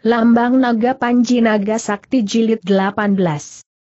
Lambang Naga Panji Naga Sakti Jilid 18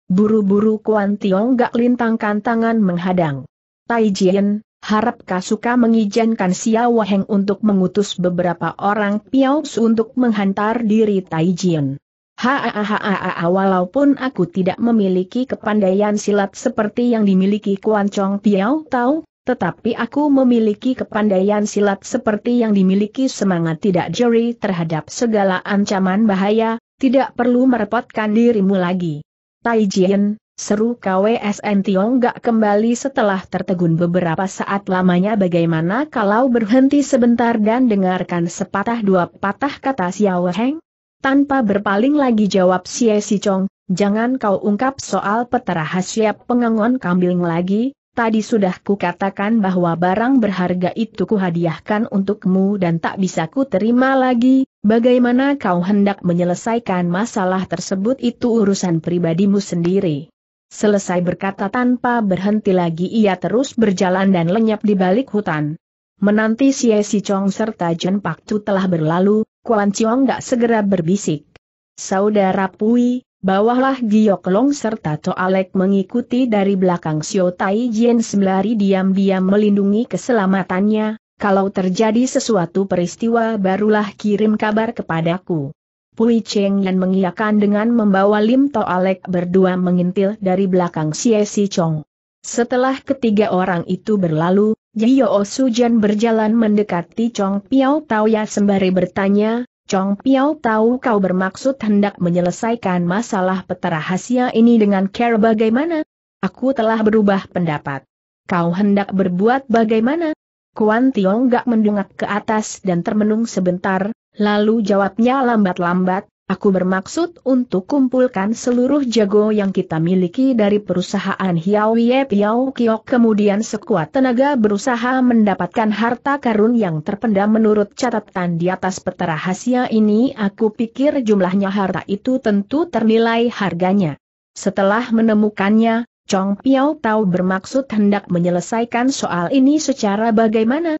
Buru-buru Kuan Tiong gak lintangkan tangan menghadang. Tai Jien, harap kau suka mengizinkan Xiao Heng untuk mengutus beberapa orang Piao untuk menghantar diri Tai Jien. Hahaha walaupun aku tidak memiliki kepandaian silat seperti yang dimiliki Kuan Chong Piao tahu, tetapi aku memiliki kepandaian silat seperti yang dimiliki semangat tidak jeri terhadap segala ancaman bahaya, tidak perlu merepotkan dirimu lagi. Tai Jien, seru KWSN Tiong gak kembali setelah tertegun beberapa saat lamanya bagaimana kalau berhenti sebentar dan dengarkan sepatah dua patah kata Xiao Heng? Tanpa berpaling lagi jawab Xie Si Chong, jangan kau ungkap soal peta rahasia pengangon kambing lagi, Tadi sudah kukatakan bahwa barang berharga itu kuhadiahkan untukmu dan tak bisa ku terima lagi, bagaimana kau hendak menyelesaikan masalah tersebut itu urusan pribadimu sendiri. Selesai berkata tanpa berhenti lagi ia terus berjalan dan lenyap di balik hutan. Menanti Si Si Chong serta Jen Pak Tu telah berlalu, Kuan Chiong gak segera berbisik. Saudara Pui, Bawahlah Giok Long serta Toalek mengikuti dari belakang Xiao Tai Jian sembari diam-diam melindungi keselamatannya, kalau terjadi sesuatu peristiwa barulah kirim kabar kepadaku. Pui Cheng Yan mengiyakan dengan membawa Lim Toalek berdua mengintil dari belakang Xie Si Chong. Setelah ketiga orang itu berlalu, Jio Sujan berjalan mendekati Chong Piao Tao ya sembari bertanya, Chong Piao tahu kau bermaksud hendak menyelesaikan masalah peta rahasia ini dengan cara bagaimana? Aku telah berubah pendapat. Kau hendak berbuat bagaimana? Kuan Tiong gak mendungak ke atas dan termenung sebentar, lalu jawabnya lambat-lambat, Aku bermaksud untuk kumpulkan seluruh jago yang kita miliki dari perusahaan Hiao Ye Piao Kiok kemudian sekuat tenaga berusaha mendapatkan harta karun yang terpendam menurut catatan di atas peta rahasia ini aku pikir jumlahnya harta itu tentu ternilai harganya. Setelah menemukannya, Chong Piao tahu bermaksud hendak menyelesaikan soal ini secara bagaimana?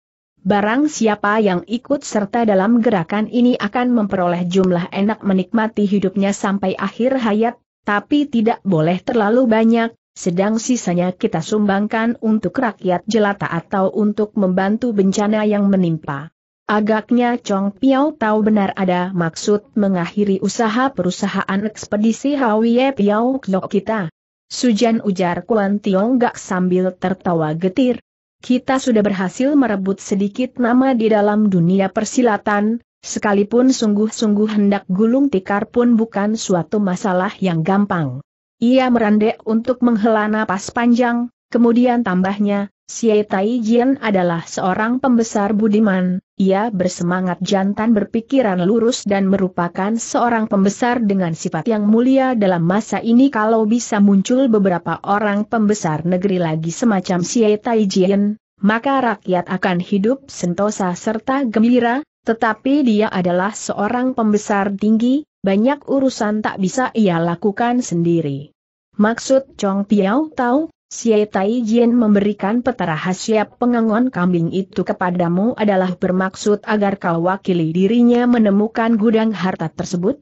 Barang siapa yang ikut serta dalam gerakan ini akan memperoleh jumlah enak menikmati hidupnya sampai akhir hayat, tapi tidak boleh terlalu banyak, sedang sisanya kita sumbangkan untuk rakyat jelata atau untuk membantu bencana yang menimpa. Agaknya Chong Piao tahu benar ada maksud mengakhiri usaha perusahaan ekspedisi Hawie Piao Kyo kita. Sujan ujar Kuan Tiong gak sambil tertawa getir, kita sudah berhasil merebut sedikit nama di dalam dunia persilatan, sekalipun sungguh-sungguh hendak gulung tikar pun bukan suatu masalah yang gampang. Ia merandek untuk menghela napas panjang, kemudian tambahnya, Xie Tai Jian adalah seorang pembesar budiman, ia bersemangat jantan berpikiran lurus dan merupakan seorang pembesar dengan sifat yang mulia. Dalam masa ini kalau bisa muncul beberapa orang pembesar negeri lagi semacam Xie Tai Jian, maka rakyat akan hidup sentosa serta gembira, tetapi dia adalah seorang pembesar tinggi, banyak urusan tak bisa ia lakukan sendiri. Maksud Chong Piao tahu, Xie Tai Jian memberikan peta rahasia pengangon kambing itu kepadamu adalah bermaksud agar kau wakili dirinya menemukan gudang harta tersebut?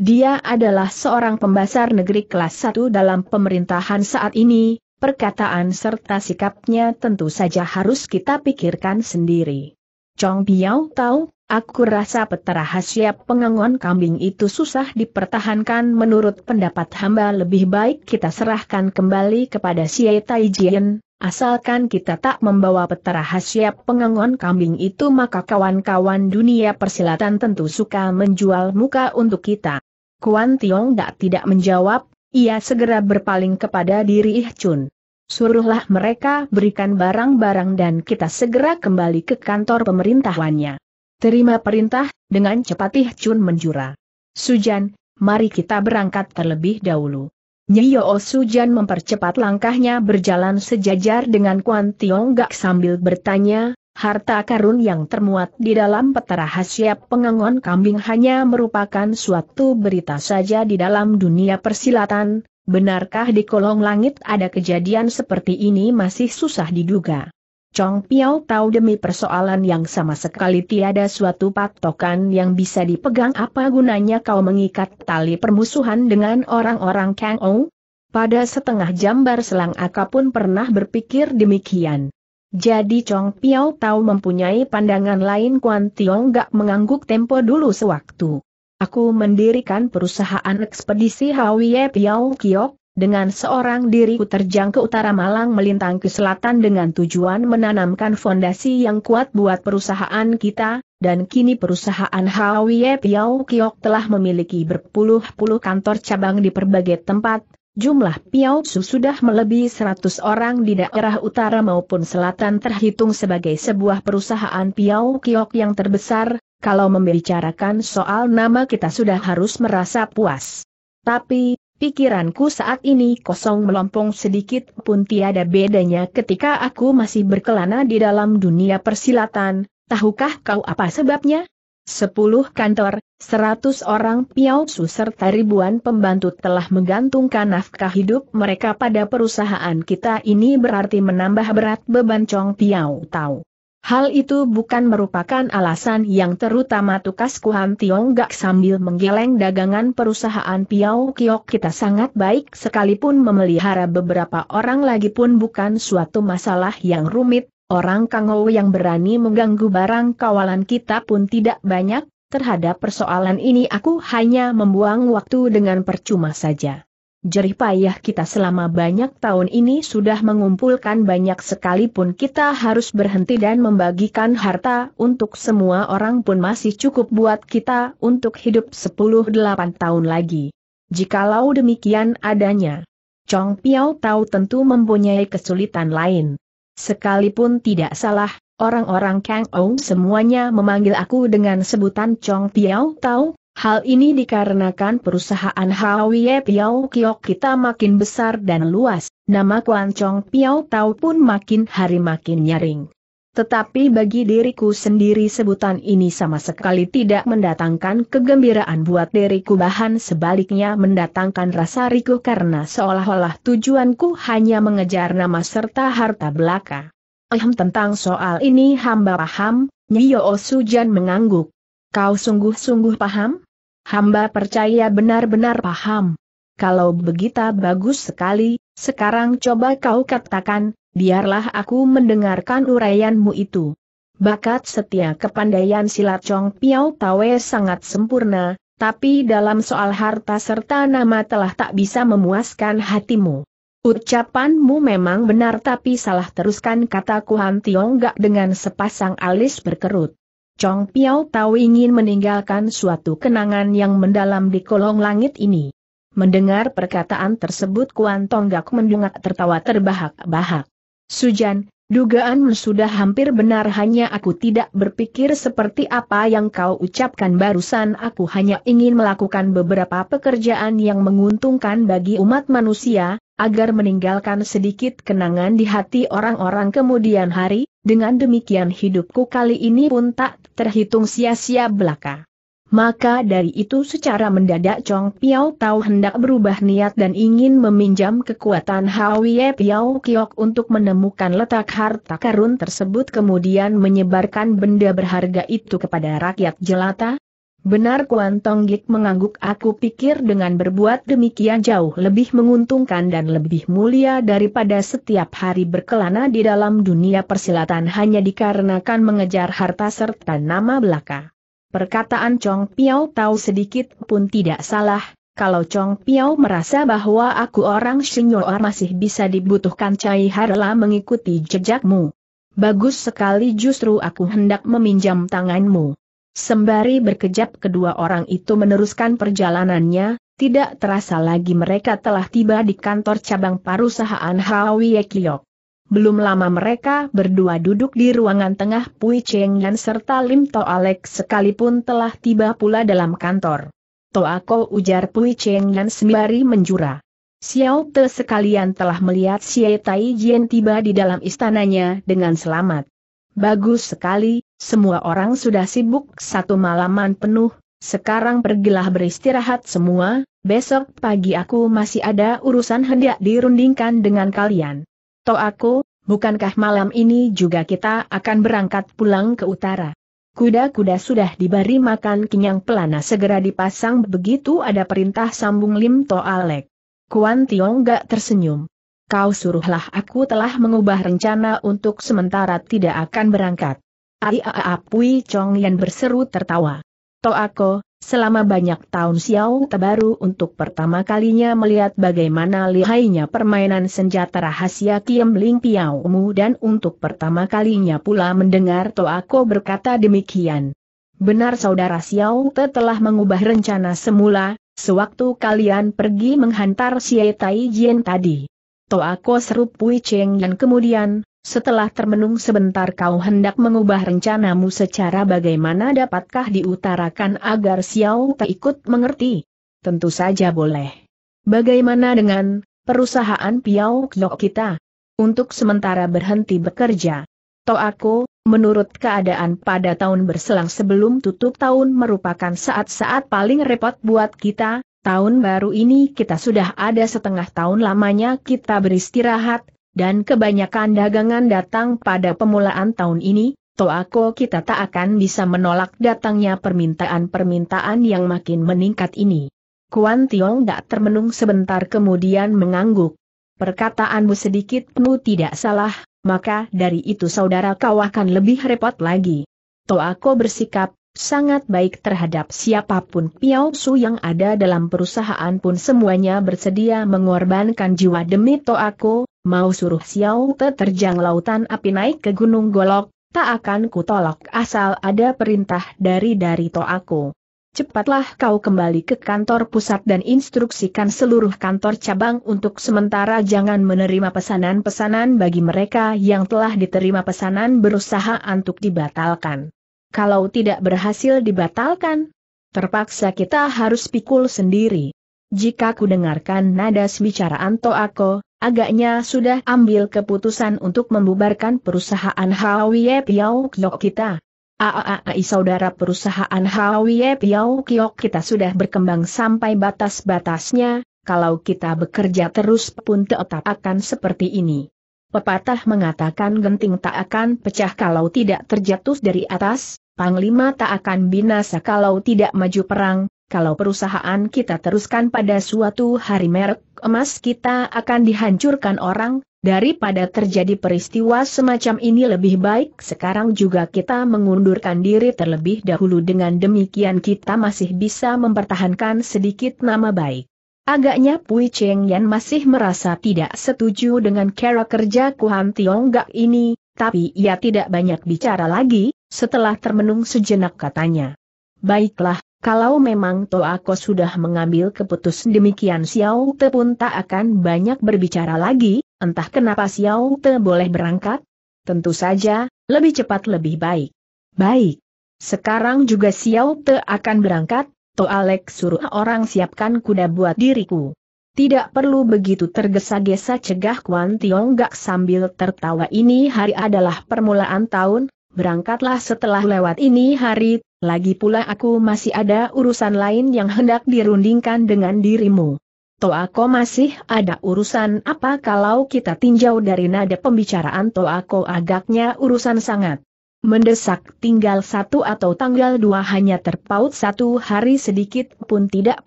Dia adalah seorang pembesar negeri kelas 1 dalam pemerintahan saat ini, perkataan serta sikapnya tentu saja harus kita pikirkan sendiri. Chong Biao tahu, Aku rasa peta rahasia pengangon kambing itu susah dipertahankan menurut pendapat hamba lebih baik kita serahkan kembali kepada Xie Jian, asalkan kita tak membawa peta rahasia pengangon kambing itu maka kawan-kawan dunia persilatan tentu suka menjual muka untuk kita. Kuan Tiong tak tidak menjawab, ia segera berpaling kepada diri Ih Chun. Suruhlah mereka berikan barang-barang dan kita segera kembali ke kantor pemerintahannya. Terima perintah, dengan cepat Chun menjura. Sujan, mari kita berangkat terlebih dahulu. Nyiyo Sujan mempercepat langkahnya berjalan sejajar dengan Kuan Tiong Gak sambil bertanya, harta karun yang termuat di dalam peta rahasia pengangon kambing hanya merupakan suatu berita saja di dalam dunia persilatan, benarkah di kolong langit ada kejadian seperti ini masih susah diduga. Chong Piao tahu demi persoalan yang sama sekali tiada suatu patokan yang bisa dipegang apa gunanya kau mengikat tali permusuhan dengan orang-orang Kang Ou? Pada setengah jam berselang Aka pun pernah berpikir demikian. Jadi Chong Piao tahu mempunyai pandangan lain Kuan Tiong gak mengangguk tempo dulu sewaktu. Aku mendirikan perusahaan ekspedisi Hawie Piao Kiok, dengan seorang diriku terjang ke utara Malang melintang ke selatan dengan tujuan menanamkan fondasi yang kuat buat perusahaan kita, dan kini perusahaan Hawie Piao Kiok telah memiliki berpuluh-puluh kantor cabang di berbagai tempat, jumlah Piao Su sudah melebihi 100 orang di daerah utara maupun selatan terhitung sebagai sebuah perusahaan Piao Kiok yang terbesar, kalau membicarakan soal nama kita sudah harus merasa puas. Tapi, Pikiranku saat ini kosong melompong sedikit pun tiada bedanya ketika aku masih berkelana di dalam dunia persilatan, tahukah kau apa sebabnya? Sepuluh kantor, seratus orang piausu serta ribuan pembantu telah menggantungkan nafkah hidup mereka pada perusahaan kita ini berarti menambah berat beban Chong Piau Tau. Hal itu bukan merupakan alasan yang terutama tukas Tiong Gak sambil menggeleng dagangan perusahaan Piao Kiok. Kita sangat baik sekalipun memelihara beberapa orang lagi pun bukan suatu masalah yang rumit, orang Kangou yang berani mengganggu barang kawalan kita pun tidak banyak, terhadap persoalan ini aku hanya membuang waktu dengan percuma saja jerih payah kita selama banyak tahun ini sudah mengumpulkan banyak sekalipun kita harus berhenti dan membagikan harta untuk semua orang pun masih cukup buat kita untuk hidup 10-8 tahun lagi. Jikalau demikian adanya, Chong Piao tahu tentu mempunyai kesulitan lain. Sekalipun tidak salah, orang-orang Kang Ou semuanya memanggil aku dengan sebutan Chong Piao tahu, Hal ini dikarenakan perusahaan Hawie Piao Kiok kita makin besar dan luas, nama Kuan Chong Piao Tau pun makin hari makin nyaring. Tetapi bagi diriku sendiri sebutan ini sama sekali tidak mendatangkan kegembiraan buat diriku bahan sebaliknya mendatangkan rasa riku karena seolah-olah tujuanku hanya mengejar nama serta harta belaka. Ehm tentang soal ini hamba paham, Nyiyo Sujan mengangguk. Kau sungguh-sungguh paham? Hamba percaya benar-benar paham. Kalau begitu bagus sekali, sekarang coba kau katakan, biarlah aku mendengarkan uraianmu itu. Bakat setia kepandaian silat Chong Piao Tawe sangat sempurna, tapi dalam soal harta serta nama telah tak bisa memuaskan hatimu. Ucapanmu memang benar tapi salah teruskan kata Kuhan Tiong Gak dengan sepasang alis berkerut. Chong Piao tahu ingin meninggalkan suatu kenangan yang mendalam di kolong langit ini. Mendengar perkataan tersebut Kuan Tonggak mendungak tertawa terbahak-bahak. Sujan, dugaanmu sudah hampir benar hanya aku tidak berpikir seperti apa yang kau ucapkan barusan aku hanya ingin melakukan beberapa pekerjaan yang menguntungkan bagi umat manusia, agar meninggalkan sedikit kenangan di hati orang-orang kemudian hari, dengan demikian hidupku kali ini pun tak terhitung sia-sia belaka. Maka dari itu secara mendadak Chong Piao tahu hendak berubah niat dan ingin meminjam kekuatan Hawie Piao Kiok untuk menemukan letak harta karun tersebut kemudian menyebarkan benda berharga itu kepada rakyat jelata, Benar Kuan Tonggik mengangguk aku pikir dengan berbuat demikian jauh lebih menguntungkan dan lebih mulia daripada setiap hari berkelana di dalam dunia persilatan hanya dikarenakan mengejar harta serta nama belaka. Perkataan Chong Piao tahu sedikit pun tidak salah, kalau Chong Piao merasa bahwa aku orang senior masih bisa dibutuhkan Cai Harla mengikuti jejakmu. Bagus sekali justru aku hendak meminjam tanganmu. Sembari berkejap kedua orang itu meneruskan perjalanannya, tidak terasa lagi mereka telah tiba di kantor cabang perusahaan Hawi Kiok. Belum lama mereka berdua duduk di ruangan tengah Pui Cheng Yan serta Lim To Alex sekalipun telah tiba pula dalam kantor. To Ako ujar Pui Cheng Yan sembari menjura. Xiao Te sekalian telah melihat Xie Tai Jian tiba di dalam istananya dengan selamat. Bagus sekali, semua orang sudah sibuk satu malaman penuh, sekarang pergilah beristirahat semua, besok pagi aku masih ada urusan hendak dirundingkan dengan kalian. Toh aku, bukankah malam ini juga kita akan berangkat pulang ke utara? Kuda-kuda sudah diberi makan kenyang pelana segera dipasang begitu ada perintah sambung Lim To Alek. Kuan Tiong gak tersenyum. Kau suruhlah aku telah mengubah rencana untuk sementara tidak akan berangkat. Ai Pui Chong yang berseru tertawa. To aku, selama banyak tahun Xiao terbaru untuk pertama kalinya melihat bagaimana lihainya permainan senjata rahasia Kiem Ling Piao Mu dan untuk pertama kalinya pula mendengar To aku berkata demikian. Benar saudara Xiao Te telah mengubah rencana semula, sewaktu kalian pergi menghantar Xie Tai Jien tadi. To aku seru Pui Cheng dan kemudian, setelah termenung sebentar kau hendak mengubah rencanamu secara bagaimana dapatkah diutarakan agar Xiao tak ikut mengerti? Tentu saja boleh. Bagaimana dengan perusahaan Piao Kyo kita? Untuk sementara berhenti bekerja. To aku, menurut keadaan pada tahun berselang sebelum tutup tahun merupakan saat-saat paling repot buat kita, Tahun baru ini kita sudah ada setengah tahun lamanya kita beristirahat, dan kebanyakan dagangan datang pada pemulaan tahun ini, Toako kita tak akan bisa menolak datangnya permintaan-permintaan yang makin meningkat ini. Kuan Tiong tak termenung sebentar kemudian mengangguk. Perkataanmu sedikit penuh tidak salah, maka dari itu saudara kau akan lebih repot lagi. Toako bersikap, sangat baik terhadap siapa pun Piao Su yang ada dalam perusahaan pun semuanya bersedia mengorbankan jiwa demi To aku, mau suruh Xiao Te terjang lautan api naik ke Gunung Golok, tak akan kutolak asal ada perintah dari dari To aku. Cepatlah kau kembali ke kantor pusat dan instruksikan seluruh kantor cabang untuk sementara jangan menerima pesanan-pesanan bagi mereka yang telah diterima pesanan berusaha untuk dibatalkan. Kalau tidak berhasil dibatalkan, terpaksa kita harus pikul sendiri. Jika ku dengarkan nada sembicaraan Toako, agaknya sudah ambil keputusan untuk membubarkan perusahaan Hawie Piao Kyok kita. Aaai saudara perusahaan Hawie Piao Kyok kita sudah berkembang sampai batas-batasnya, kalau kita bekerja terus pun tetap akan seperti ini. Pepatah mengatakan genting tak akan pecah kalau tidak terjatuh dari atas, Panglima tak akan binasa kalau tidak maju perang, kalau perusahaan kita teruskan pada suatu hari merek emas kita akan dihancurkan orang, daripada terjadi peristiwa semacam ini lebih baik sekarang juga kita mengundurkan diri terlebih dahulu dengan demikian kita masih bisa mempertahankan sedikit nama baik. Agaknya Pui Cheng Yan masih merasa tidak setuju dengan cara kerja Kuhan Tionggak ini, tapi ia tidak banyak bicara lagi, setelah termenung sejenak katanya. Baiklah, kalau memang Toako sudah mengambil keputusan demikian Xiao Te pun tak akan banyak berbicara lagi, entah kenapa Xiao Te boleh berangkat? Tentu saja, lebih cepat lebih baik. Baik. Sekarang juga Xiao Te akan berangkat, To Alek suruh orang siapkan kuda buat diriku. Tidak perlu begitu tergesa-gesa cegah Kuan Tiong Gak sambil tertawa. Ini hari adalah permulaan tahun, berangkatlah setelah lewat ini hari, lagi pula aku masih ada urusan lain yang hendak dirundingkan dengan dirimu. Toako masih ada urusan. Apa kalau kita tinjau dari nada pembicaraan? Toako agaknya urusan sangat mendesak tinggal satu atau tanggal dua hanya terpaut satu hari sedikit pun tidak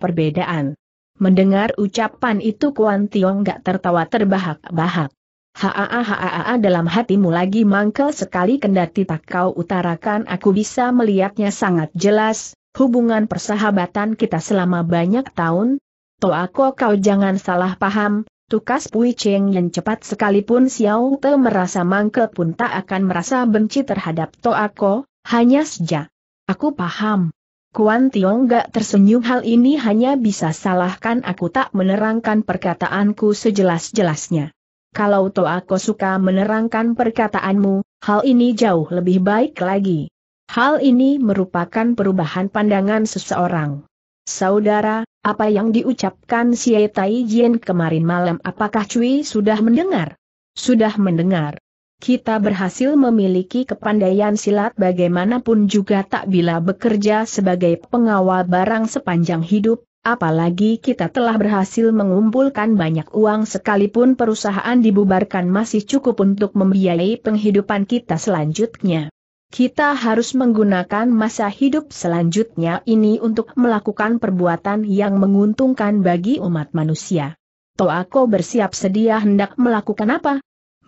perbedaan. Mendengar ucapan itu Kuan Tiong gak tertawa terbahak-bahak. Haa haa dalam hatimu lagi mangkel sekali kendati tak kau utarakan aku bisa melihatnya sangat jelas, hubungan persahabatan kita selama banyak tahun. Toako kau jangan salah paham, tukas Pui Cheng yang cepat sekalipun Xiao Te merasa mangkel pun tak akan merasa benci terhadap Toako, hanya saja. Aku paham. Kuan Tiong gak tersenyum hal ini hanya bisa salahkan aku tak menerangkan perkataanku sejelas-jelasnya. Kalau Toako suka menerangkan perkataanmu, hal ini jauh lebih baik lagi. Hal ini merupakan perubahan pandangan seseorang. Saudara, apa yang diucapkan Xie Tai Jien kemarin malam apakah Cui sudah mendengar? Sudah mendengar. kita berhasil memiliki kepandaian silat bagaimanapun juga tak bila bekerja sebagai pengawal barang sepanjang hidup, apalagi kita telah berhasil mengumpulkan banyak uang sekalipun perusahaan dibubarkan masih cukup untuk membiayai penghidupan kita selanjutnya. Kita harus menggunakan masa hidup selanjutnya ini untuk melakukan perbuatan yang menguntungkan bagi umat manusia. Toako bersiap sedia hendak melakukan apa?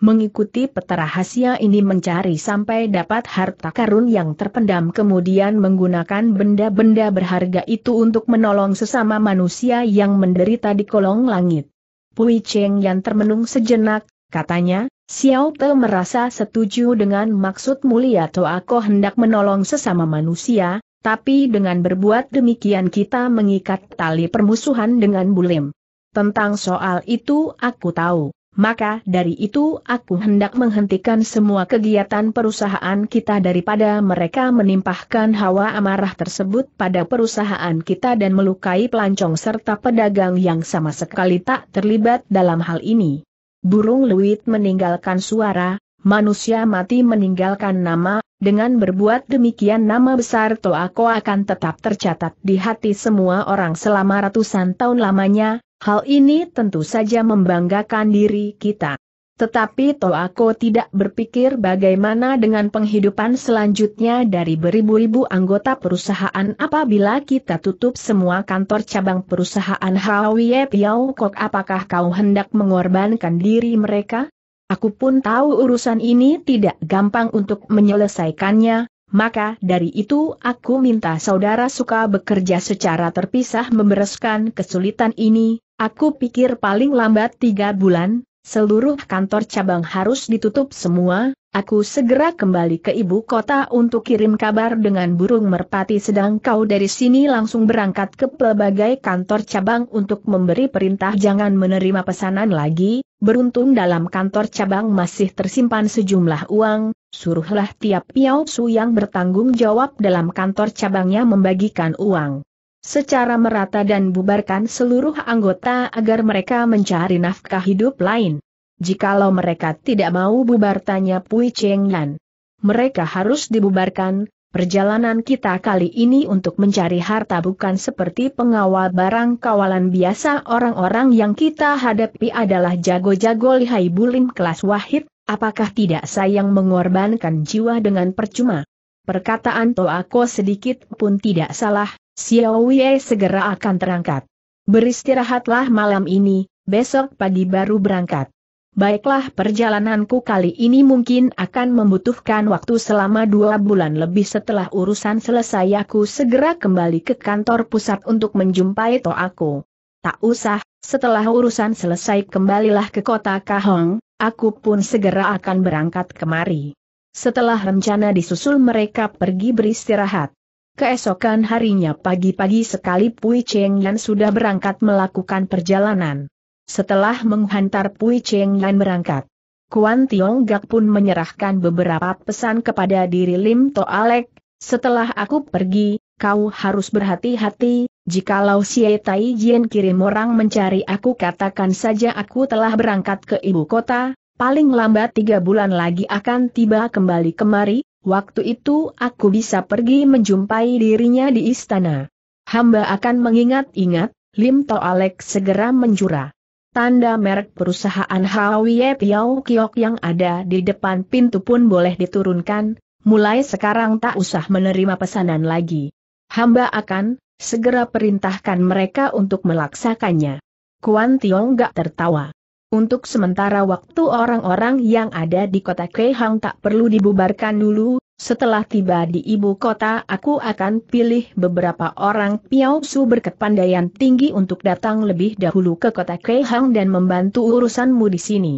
mengikuti peta rahasia ini mencari sampai dapat harta karun yang terpendam kemudian menggunakan benda-benda berharga itu untuk menolong sesama manusia yang menderita di kolong langit. Pui Cheng yang termenung sejenak, katanya, Xiao Te merasa setuju dengan maksud mulia aku hendak menolong sesama manusia, tapi dengan berbuat demikian kita mengikat tali permusuhan dengan Bulim. Tentang soal itu aku tahu maka dari itu aku hendak menghentikan semua kegiatan perusahaan kita daripada mereka menimpahkan hawa amarah tersebut pada perusahaan kita dan melukai pelancong serta pedagang yang sama sekali tak terlibat dalam hal ini. Burung luit meninggalkan suara, manusia mati meninggalkan nama, dengan berbuat demikian nama besar Toako akan tetap tercatat di hati semua orang selama ratusan tahun lamanya, Hal ini tentu saja membanggakan diri kita. Tetapi Toako tidak berpikir bagaimana dengan penghidupan selanjutnya dari beribu-ribu anggota perusahaan apabila kita tutup semua kantor cabang perusahaan Hawie Piao Kok. Apakah kau hendak mengorbankan diri mereka? Aku pun tahu urusan ini tidak gampang untuk menyelesaikannya, maka dari itu aku minta saudara suka bekerja secara terpisah membereskan kesulitan ini, Aku pikir paling lambat tiga bulan, seluruh kantor cabang harus ditutup semua, aku segera kembali ke ibu kota untuk kirim kabar dengan burung merpati. Sedang kau dari sini langsung berangkat ke pelbagai kantor cabang untuk memberi perintah. Jangan menerima pesanan lagi, beruntung dalam kantor cabang masih tersimpan sejumlah uang, suruhlah tiap piau su yang bertanggung jawab dalam kantor cabangnya membagikan uang secara merata dan bubarkan seluruh anggota agar mereka mencari nafkah hidup lain. Jikalau mereka tidak mau bubar tanya Pui Cheng Yan. Mereka harus dibubarkan, perjalanan kita kali ini untuk mencari harta bukan seperti pengawal barang kawalan biasa orang-orang yang kita hadapi adalah jago-jago lihai bulim kelas wahid, apakah tidak sayang mengorbankan jiwa dengan percuma? Perkataan Toako sedikit pun tidak salah, Xiao Wei segera akan terangkat. Beristirahatlah malam ini, besok pagi baru berangkat. Baiklah perjalananku kali ini mungkin akan membutuhkan waktu selama dua bulan lebih setelah urusan selesai aku segera kembali ke kantor pusat untuk menjumpai Toaku. Tak usah, setelah urusan selesai kembalilah ke kota Kahong, aku pun segera akan berangkat kemari. Setelah rencana disusul mereka pergi beristirahat. Keesokan harinya pagi-pagi sekali Pui Cheng Yan sudah berangkat melakukan perjalanan. Setelah menghantar Pui Cheng Yan berangkat, Kuan Tiong Gak pun menyerahkan beberapa pesan kepada diri Lim To Alek, setelah aku pergi, kau harus berhati-hati, jikalau Xie Tai Jien kirim orang mencari aku katakan saja aku telah berangkat ke ibu kota, paling lambat tiga bulan lagi akan tiba kembali kemari, Waktu itu aku bisa pergi menjumpai dirinya di istana. Hamba akan mengingat-ingat, Lim To Alek segera menjura. Tanda merek perusahaan Hawie Piao Kiok yang ada di depan pintu pun boleh diturunkan, mulai sekarang tak usah menerima pesanan lagi. Hamba akan, segera perintahkan mereka untuk melaksakannya. Kuan Tiong gak tertawa. Untuk sementara waktu orang-orang yang ada di kota Kehang tak perlu dibubarkan dulu, setelah tiba di ibu kota aku akan pilih beberapa orang Piao Su berkepandaian tinggi untuk datang lebih dahulu ke kota Kehang dan membantu urusanmu di sini.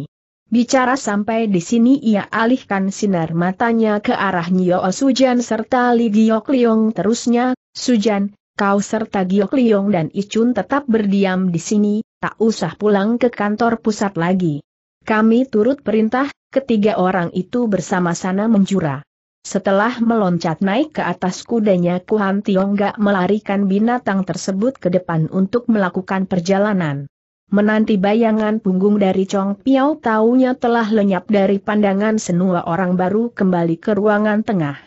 Bicara sampai di sini ia alihkan sinar matanya ke arah Nyo Sujan serta Li Giok Liong terusnya, Sujan, kau serta Giok Liong dan Icun tetap berdiam di sini, tak usah pulang ke kantor pusat lagi. Kami turut perintah, ketiga orang itu bersama-sama menjura. Setelah meloncat naik ke atas kudanya Kuhan Tiong gak melarikan binatang tersebut ke depan untuk melakukan perjalanan. menanti bayangan punggung dari Chong Piao taunya telah lenyap dari pandangan semua orang baru kembali ke ruangan tengah.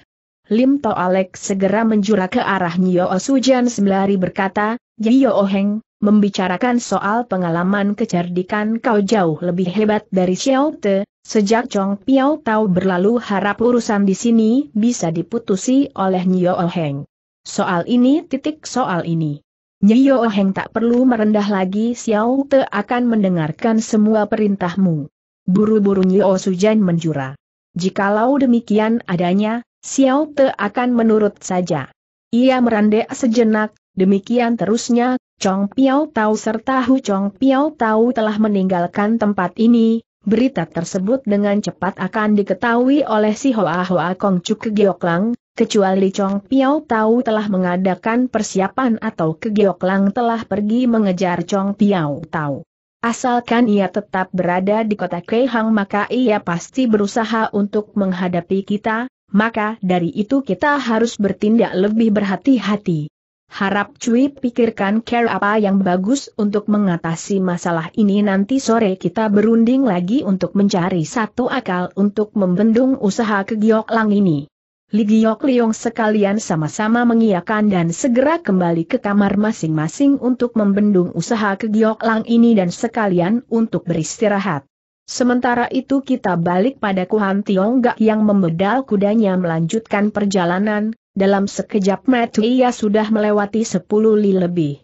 Lim To Alex segera menjura ke arah Nyo Sujan sembari berkata, Jio Oheng, membicarakan soal pengalaman kecerdikan kau jauh lebih hebat dari Xiao Te, sejak Chong Piao tahu berlalu harap urusan di sini bisa diputusi oleh Nyo Oheng. Soal ini titik soal ini. Nyo Heng tak perlu merendah lagi Xiao Te akan mendengarkan semua perintahmu. Buru-buru Nyo Sujan menjura. Jikalau demikian adanya, Xiao Te akan menurut saja. Ia merandek sejenak, demikian terusnya, Chong Piao Tau serta Hu Chong Piao Tau telah meninggalkan tempat ini, berita tersebut dengan cepat akan diketahui oleh si Hoa Hoa Kong Chuk Lang kecuali Chong Piao tahu telah mengadakan persiapan atau Kegiok Lang telah pergi mengejar Chong Piao tahu. Asalkan ia tetap berada di kota Keihang maka ia pasti berusaha untuk menghadapi kita, maka dari itu kita harus bertindak lebih berhati-hati. Harap Cui pikirkan care apa yang bagus untuk mengatasi masalah ini nanti sore kita berunding lagi untuk mencari satu akal untuk membendung usaha Kegiok Lang ini. Li Giok Liong sekalian sama-sama mengiyakan dan segera kembali ke kamar masing-masing untuk membendung usaha ke Giok Lang ini dan sekalian untuk beristirahat. Sementara itu kita balik pada Kuhan Tiong yang membedal kudanya melanjutkan perjalanan, dalam sekejap mata ia sudah melewati sepuluh li lebih.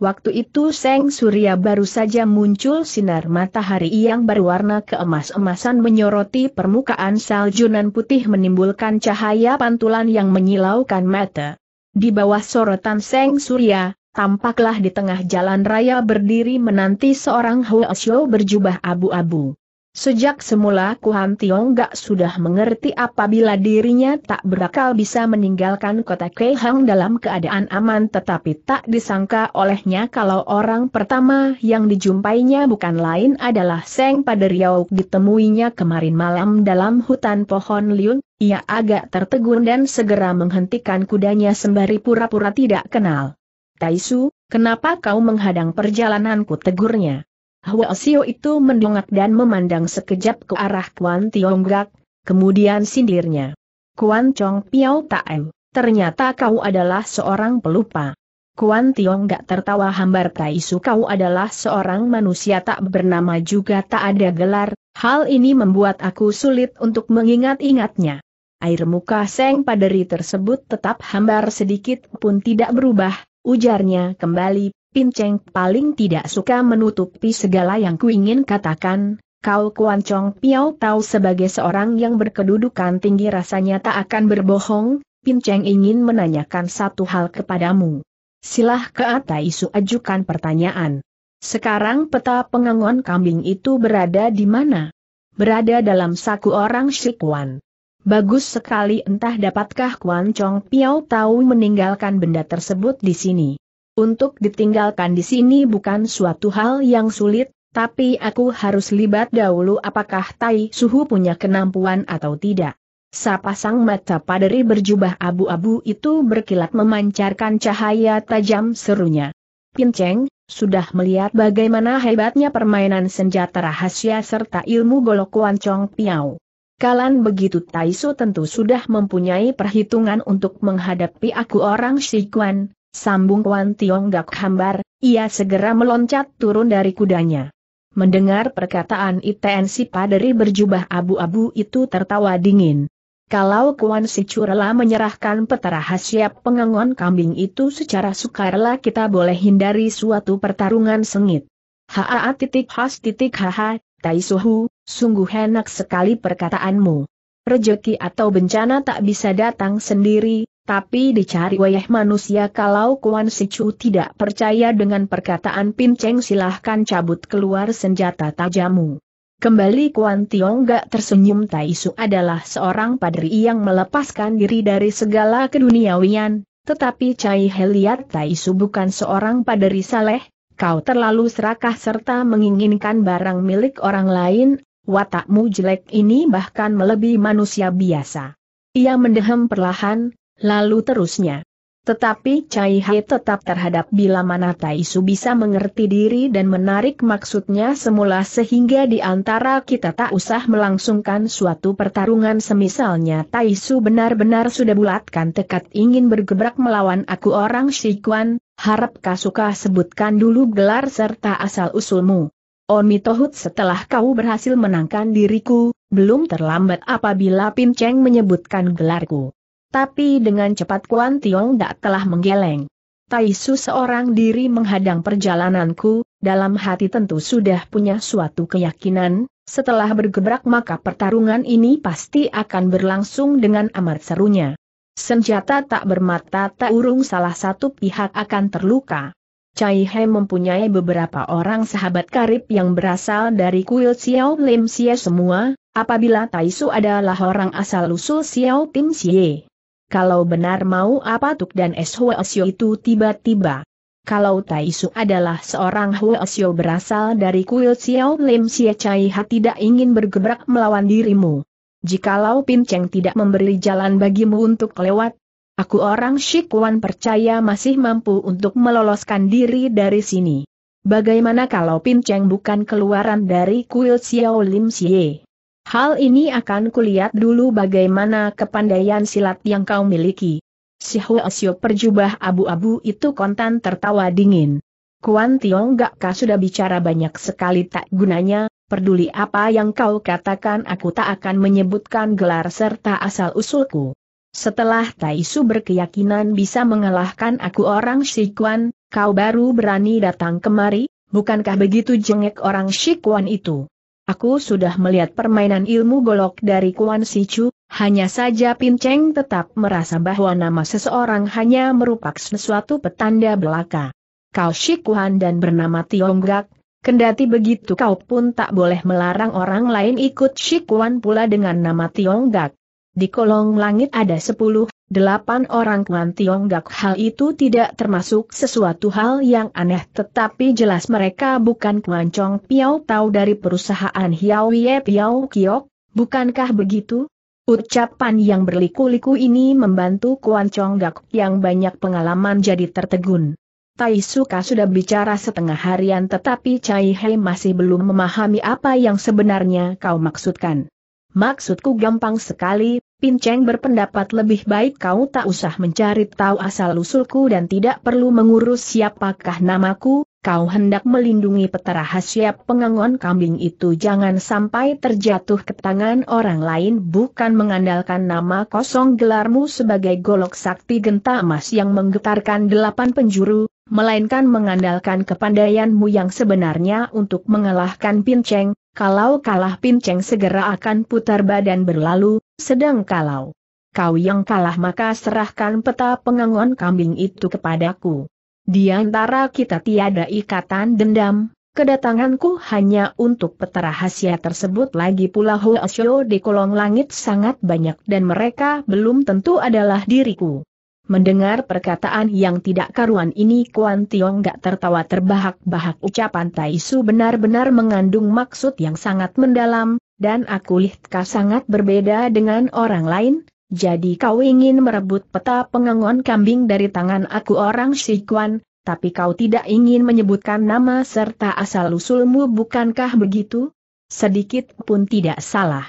Waktu itu Seng Surya baru saja muncul sinar matahari yang berwarna keemas-emasan menyoroti permukaan salju nan putih menimbulkan cahaya pantulan yang menyilaukan mata. Di bawah sorotan Seng Surya, tampaklah di tengah jalan raya berdiri menanti seorang Huasyo berjubah abu-abu. Sejak semula Kuhan Tiong gak sudah mengerti apabila dirinya tak berakal bisa meninggalkan kota Keihang dalam keadaan aman tetapi tak disangka olehnya kalau orang pertama yang dijumpainya bukan lain adalah Seng Paderiau ditemuinya kemarin malam dalam hutan pohon liun, ia agak tertegun dan segera menghentikan kudanya sembari pura-pura tidak kenal. Taisu, kenapa kau menghadang perjalananku tegurnya? Hwasio itu mendongak dan memandang sekejap ke arah Kuan Tionggak, kemudian sindirnya. Kuan Chong Piao Taem, ternyata kau adalah seorang pelupa. Kuan Tionggak tertawa hambar Taisu kau adalah seorang manusia tak bernama juga tak ada gelar, hal ini membuat aku sulit untuk mengingat-ingatnya. Air muka Seng Paderi tersebut tetap hambar sedikit pun tidak berubah, ujarnya kembali, Pinceng paling tidak suka menutupi segala yang kuingin katakan, kau Kuan Chong Piao tahu sebagai seorang yang berkedudukan tinggi rasanya tak akan berbohong, Pinceng ingin menanyakan satu hal kepadamu. Silah ke isu ajukan pertanyaan. Sekarang peta pengangon kambing itu berada di mana? Berada dalam saku orang Shikuan. Bagus sekali entah dapatkah Kuan Chong Piao tahu meninggalkan benda tersebut di sini. Untuk ditinggalkan di sini bukan suatu hal yang sulit, tapi aku harus libat dahulu apakah Tai Suhu punya kemampuan atau tidak. Sapasang mata paderi berjubah abu-abu itu berkilat memancarkan cahaya tajam serunya. Pinceng, sudah melihat bagaimana hebatnya permainan senjata rahasia serta ilmu golok Chong Piao. Kalan begitu Taisu tentu sudah mempunyai perhitungan untuk menghadapi aku orang Shikuan, Sambung Wan Tiong Gak hambar, ia segera meloncat turun dari kudanya. Mendengar perkataan ITN si paderi berjubah abu-abu itu tertawa dingin. Kalau Kuan Si Curela menyerahkan peta rahasia pengangon kambing itu secara sukarela kita boleh hindari suatu pertarungan sengit. Haa titik has titik haha, Tai Suhu, sungguh enak sekali perkataanmu. Rejeki atau bencana tak bisa datang sendiri, tapi dicari wayah manusia kalau Kuan Sicu tidak percaya dengan perkataan Pinceng silahkan cabut keluar senjata tajammu. Kembali Kuan Tiong gak tersenyum Taisu adalah seorang padri yang melepaskan diri dari segala keduniawian, tetapi Cai Heliat Taisu bukan seorang padri saleh, kau terlalu serakah serta menginginkan barang milik orang lain, watakmu jelek ini bahkan melebihi manusia biasa. Ia mendehem perlahan, Lalu terusnya. Tetapi Cai Hai tetap terhadap bila mana Taisu bisa mengerti diri dan menarik maksudnya semula sehingga di antara kita tak usah melangsungkan suatu pertarungan semisalnya Taisu benar-benar sudah bulatkan tekad ingin bergebrak melawan aku orang Shikuan, harap kasuka sebutkan dulu gelar serta asal-usulmu. Oni Tohut setelah kau berhasil menangkan diriku, belum terlambat apabila Pin Cheng menyebutkan gelarku. Tapi dengan cepat Kuan Tiong tak telah menggeleng. Taisu seorang diri menghadang perjalananku, dalam hati tentu sudah punya suatu keyakinan, setelah bergebrak maka pertarungan ini pasti akan berlangsung dengan amat serunya. Senjata tak bermata tak urung salah satu pihak akan terluka. Cai He mempunyai beberapa orang sahabat karib yang berasal dari kuil Xiao Lim Xie semua, apabila Taisu adalah orang asal-usul Xiao Tim Xie. Kalau benar mau apa Tuk dan Huasyo itu tiba-tiba. Kalau Taisu adalah seorang Huasyo berasal dari kuil Xiao Lim Xie Chai Ha tidak ingin bergebrak melawan dirimu. Jikalau Pinceng tidak memberi jalan bagimu untuk lewat, aku orang Shikuan percaya masih mampu untuk meloloskan diri dari sini. Bagaimana kalau Pinceng bukan keluaran dari kuil Xiao Lim Xie? Hal ini akan kulihat dulu bagaimana kepandaian silat yang kau miliki. Si Huasyo perjubah abu-abu itu kontan tertawa dingin. Kuan Tiong gak kah sudah bicara banyak sekali tak gunanya, peduli apa yang kau katakan aku tak akan menyebutkan gelar serta asal-usulku. Setelah Taisu berkeyakinan bisa mengalahkan aku orang Shikuan, kau baru berani datang kemari, bukankah begitu jengek orang Shikuan itu? Aku sudah melihat permainan ilmu golok dari Kuan Sichu, hanya saja Pinceng tetap merasa bahwa nama seseorang hanya merupakan sesuatu petanda belaka. Kau Shikuan dan bernama Tionggak, kendati begitu kau pun tak boleh melarang orang lain ikut Shikuan pula dengan nama Tionggak. Di kolong langit ada sepuluh, delapan orang Kuan Tionggak hal itu tidak termasuk sesuatu hal yang aneh tetapi jelas mereka bukan Kuan Chong Piao Tau dari perusahaan Hiao Ye Piao Kiok, bukankah begitu? Ucapan yang berliku-liku ini membantu Kuan Chong Gak yang banyak pengalaman jadi tertegun. Tai Suka sudah bicara setengah harian tetapi Cai Hei masih belum memahami apa yang sebenarnya kau maksudkan. Maksudku gampang sekali, Pinceng berpendapat lebih baik kau tak usah mencari tahu asal-usulku dan tidak perlu mengurus siapakah namaku, kau hendak melindungi peta rahasia pengangon kambing itu jangan sampai terjatuh ke tangan orang lain. Bukan mengandalkan nama kosong gelarmu sebagai golok sakti genta emas yang menggetarkan delapan penjuru, melainkan mengandalkan kepandaianmu yang sebenarnya untuk mengalahkan Pinceng, kalau kalah pinceng segera akan putar badan berlalu, sedang kalau kau yang kalah maka serahkan peta pengangon kambing itu kepadaku. Di antara kita tiada ikatan dendam, kedatanganku hanya untuk peta rahasia tersebut lagi pula Huasyo di kolong langit sangat banyak dan mereka belum tentu adalah diriku. Mendengar perkataan yang tidak karuan ini Kuan Tiong gak tertawa terbahak-bahak ucapan Taisu benar-benar mengandung maksud yang sangat mendalam, dan aku lihat sangat berbeda dengan orang lain, jadi kau ingin merebut peta pengangon kambing dari tangan aku orang Shikuan, tapi kau tidak ingin menyebutkan nama serta asal-usulmu bukankah begitu? Sedikit pun tidak salah.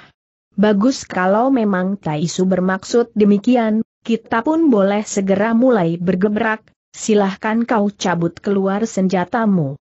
Bagus kalau memang Taisu bermaksud demikian, kita pun boleh segera mulai bergebrak, silahkan kau cabut keluar senjatamu.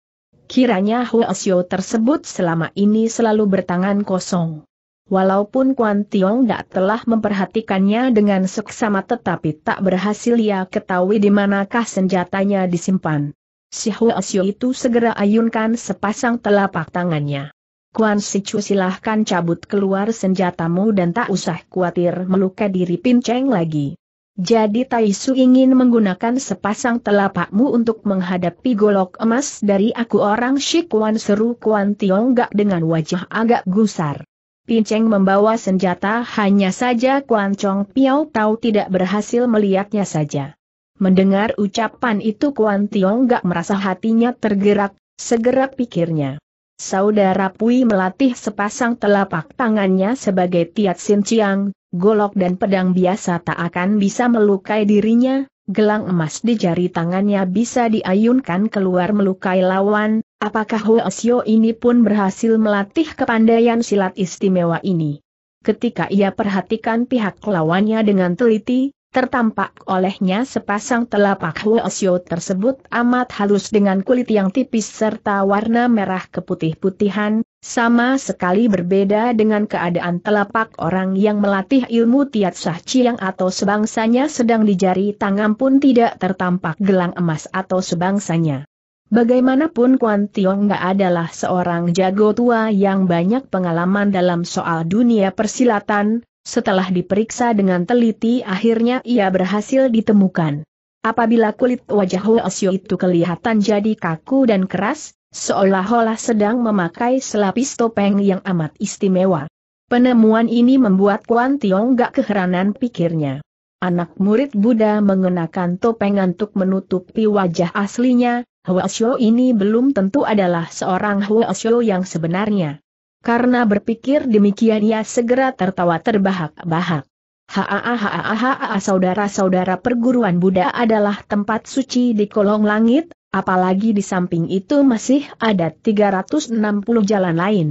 Kiranya Huasyo tersebut selama ini selalu bertangan kosong. Walaupun Kuan Tiong tidak telah memperhatikannya dengan seksama tetapi tak berhasil ia ketahui di manakah senjatanya disimpan. Si Huasyo itu segera ayunkan sepasang telapak tangannya. Kuan Sichu silahkan cabut keluar senjatamu dan tak usah khawatir melukai diri Pinceng lagi. Jadi Taisu ingin menggunakan sepasang telapakmu untuk menghadapi golok emas dari aku orang Shikuan seru Kuan Tionggak dengan wajah agak gusar. Pinceng membawa senjata hanya saja Kuan Chong Piao tahu tidak berhasil melihatnya saja. Mendengar ucapan itu Kuan Tionggak merasa hatinya tergerak, segera pikirnya. Saudara Pui melatih sepasang telapak tangannya sebagai Tiat Sin Chiang, golok dan pedang biasa tak akan bisa melukai dirinya, gelang emas di jari tangannya bisa diayunkan keluar melukai lawan, apakah Hoesio ini pun berhasil melatih kepandaian silat istimewa ini? Ketika ia perhatikan pihak lawannya dengan teliti, tertampak olehnya sepasang telapak Hoesio tersebut amat halus dengan kulit yang tipis serta warna merah keputih-putihan, sama sekali berbeda dengan keadaan telapak orang yang melatih ilmu tiat sah ciang atau sebangsanya sedang di jari tangan pun tidak tertampak gelang emas atau sebangsanya. Bagaimanapun Kuan Tiong nggak adalah seorang jago tua yang banyak pengalaman dalam soal dunia persilatan, setelah diperiksa dengan teliti akhirnya ia berhasil ditemukan. Apabila kulit wajah Hoesio itu kelihatan jadi kaku dan keras, seolah-olah sedang memakai selapis topeng yang amat istimewa. Penemuan ini membuat Kuan Tiong gak keheranan pikirnya. Anak murid Buddha mengenakan topeng untuk menutupi wajah aslinya, Huasyo ini belum tentu adalah seorang Huasyo yang sebenarnya. Karena berpikir demikian ia segera tertawa terbahak-bahak. Haa haa haa saudara-saudara perguruan Buddha adalah tempat suci di kolong langit, apalagi di samping itu masih ada 360 jalan lain.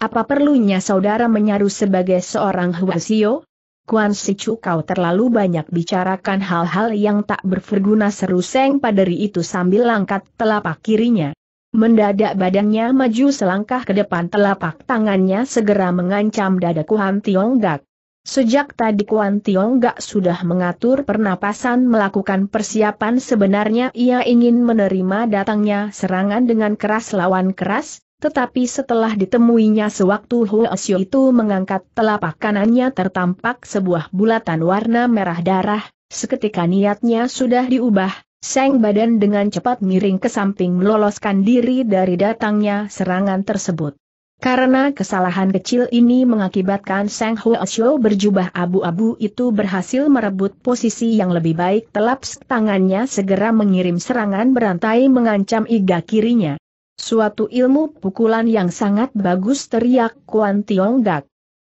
Apa perlunya saudara menyaru sebagai seorang huasio? Kuan Sicu kau terlalu banyak bicarakan hal-hal yang tak berguna seru Seng Paderi itu sambil langkat telapak kirinya. Mendadak badannya maju selangkah ke depan telapak tangannya segera mengancam dada Kuan Tionggak. Sejak tadi Kuan gak sudah mengatur pernapasan melakukan persiapan sebenarnya ia ingin menerima datangnya serangan dengan keras lawan keras, tetapi setelah ditemuinya sewaktu Huasyo itu mengangkat telapak kanannya tertampak sebuah bulatan warna merah darah, seketika niatnya sudah diubah, Seng badan dengan cepat miring ke samping meloloskan diri dari datangnya serangan tersebut. Karena kesalahan kecil ini mengakibatkan Sang Huasyo berjubah abu-abu itu berhasil merebut posisi yang lebih baik telap tangannya segera mengirim serangan berantai mengancam iga kirinya. Suatu ilmu pukulan yang sangat bagus teriak Kuan Tiong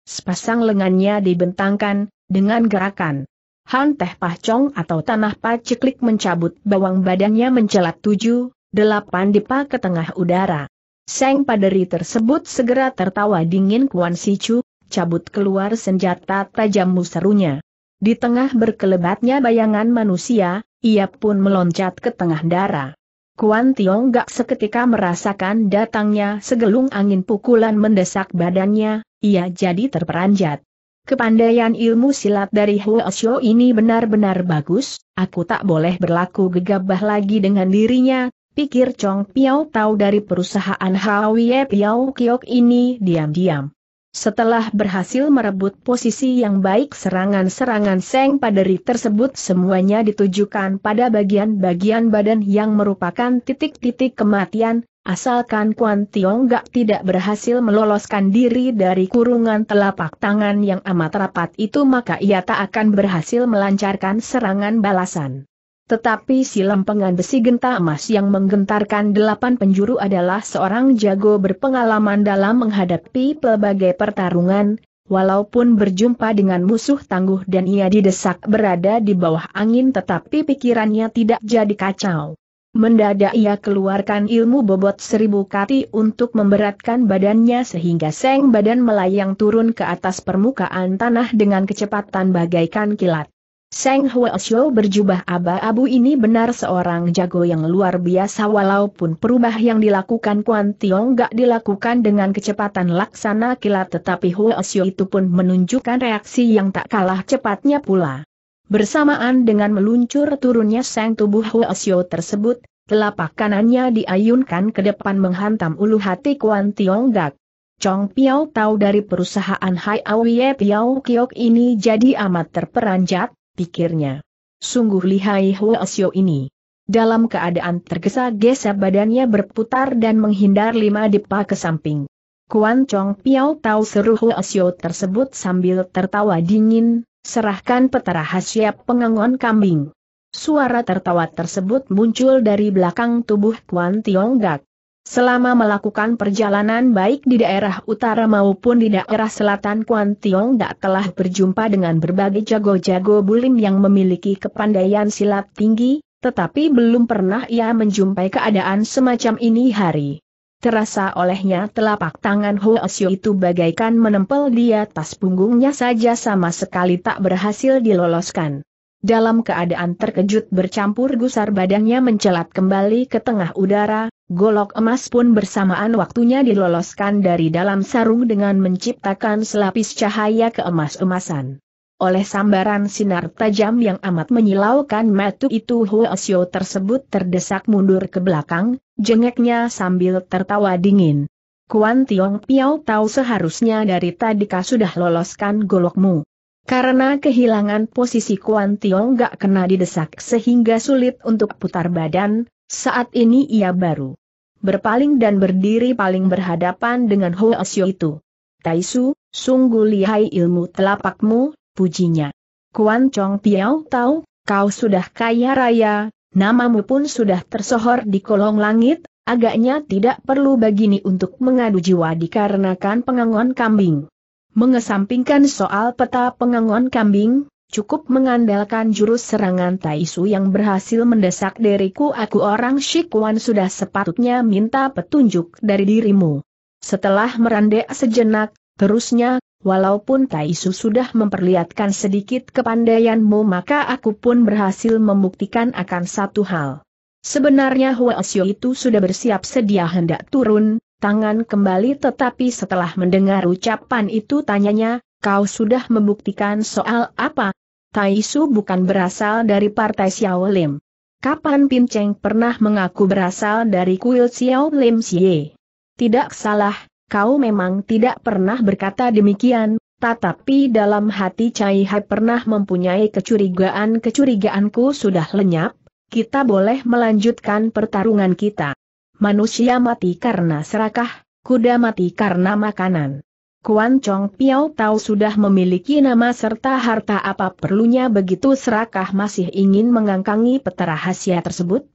Sepasang lengannya dibentangkan, dengan gerakan. Han Teh Pahcong atau Tanah Paciklik mencabut bawang badannya mencelat tujuh, delapan dipa ke tengah udara. Seng Paderi tersebut segera tertawa dingin Kuan Sicu, cabut keluar senjata tajam serunya. Di tengah berkelebatnya bayangan manusia, ia pun meloncat ke tengah darah. Kuan Tiong gak seketika merasakan datangnya segelung angin pukulan mendesak badannya, ia jadi terperanjat. Kepandaian ilmu silat dari Huasyo ini benar-benar bagus, aku tak boleh berlaku gegabah lagi dengan dirinya, pikir Chong Piao tahu dari perusahaan Hawie Piao Kiok ini diam-diam. Setelah berhasil merebut posisi yang baik serangan-serangan Seng Paderi tersebut semuanya ditujukan pada bagian-bagian badan yang merupakan titik-titik kematian, asalkan Kuan Tiong gak tidak berhasil meloloskan diri dari kurungan telapak tangan yang amat rapat itu maka ia tak akan berhasil melancarkan serangan balasan. Tetapi si lempengan besi genta emas yang menggentarkan delapan penjuru adalah seorang jago berpengalaman dalam menghadapi pelbagai pertarungan, walaupun berjumpa dengan musuh tangguh dan ia didesak berada di bawah angin tetapi pikirannya tidak jadi kacau. Mendadak ia keluarkan ilmu bobot seribu kati untuk memberatkan badannya sehingga seng badan melayang turun ke atas permukaan tanah dengan kecepatan bagaikan kilat. Seng Huasyo berjubah abu-abu ini benar seorang jago yang luar biasa walaupun perubah yang dilakukan Kuan Tiong gak dilakukan dengan kecepatan laksana kilat tetapi Huasyo itu pun menunjukkan reaksi yang tak kalah cepatnya pula. Bersamaan dengan meluncur turunnya Seng tubuh Huasyo tersebut, telapak kanannya diayunkan ke depan menghantam ulu hati Kuan Tiong Gak. Chong Piao tahu dari perusahaan Hai Awie Piao Kiok ini jadi amat terperanjat, pikirnya. Sungguh lihai Huasyo ini. Dalam keadaan tergesa-gesa badannya berputar dan menghindar lima dipa ke samping. Kuan Chong Piao tahu seru Huasyo tersebut sambil tertawa dingin, serahkan petara hasyap pengangon kambing. Suara tertawa tersebut muncul dari belakang tubuh Kuan Gak. Selama melakukan perjalanan baik di daerah utara maupun di daerah selatan Kuan tak telah berjumpa dengan berbagai jago-jago bulim yang memiliki kepandaian silat tinggi, tetapi belum pernah ia menjumpai keadaan semacam ini hari. Terasa olehnya telapak tangan Hoesyo itu bagaikan menempel di atas punggungnya saja sama sekali tak berhasil diloloskan. Dalam keadaan terkejut bercampur gusar badannya mencelat kembali ke tengah udara, golok emas pun bersamaan waktunya diloloskan dari dalam sarung dengan menciptakan selapis cahaya keemas-emasan. Oleh sambaran sinar tajam yang amat menyilaukan metu itu Huasyo tersebut terdesak mundur ke belakang, jengeknya sambil tertawa dingin. Kuan Tiong Piao tahu seharusnya dari tadi kau sudah loloskan golokmu. Karena kehilangan posisi Kuan Tiong gak kena didesak sehingga sulit untuk putar badan, saat ini ia baru berpaling dan berdiri paling berhadapan dengan Hoesyo itu. Taisu, sungguh lihai ilmu telapakmu, pujinya. Kuan Chong Piao tahu, kau sudah kaya raya, namamu pun sudah tersohor di kolong langit, agaknya tidak perlu begini untuk mengadu jiwa dikarenakan pengangon kambing. Mengesampingkan soal peta pengangon kambing, cukup mengandalkan jurus serangan Taisu yang berhasil mendesak diriku aku orang Shikuan sudah sepatutnya minta petunjuk dari dirimu. Setelah merandek sejenak, terusnya, walaupun Taisu sudah memperlihatkan sedikit kepandaianmu maka aku pun berhasil membuktikan akan satu hal. Sebenarnya Huasyo itu sudah bersiap sedia hendak turun, tangan kembali tetapi setelah mendengar ucapan itu tanyanya, kau sudah membuktikan soal apa? Taisu bukan berasal dari partai Xiao Lim. Kapan Pin Cheng pernah mengaku berasal dari kuil Xiao Lim Xie? Tidak salah, kau memang tidak pernah berkata demikian, tetapi dalam hati Cai Hai pernah mempunyai kecurigaan-kecurigaanku sudah lenyap, kita boleh melanjutkan pertarungan kita. Manusia mati karena serakah, kuda mati karena makanan. Kuan Chong Piao tahu sudah memiliki nama serta harta apa perlunya begitu serakah masih ingin mengangkangi peta rahasia tersebut?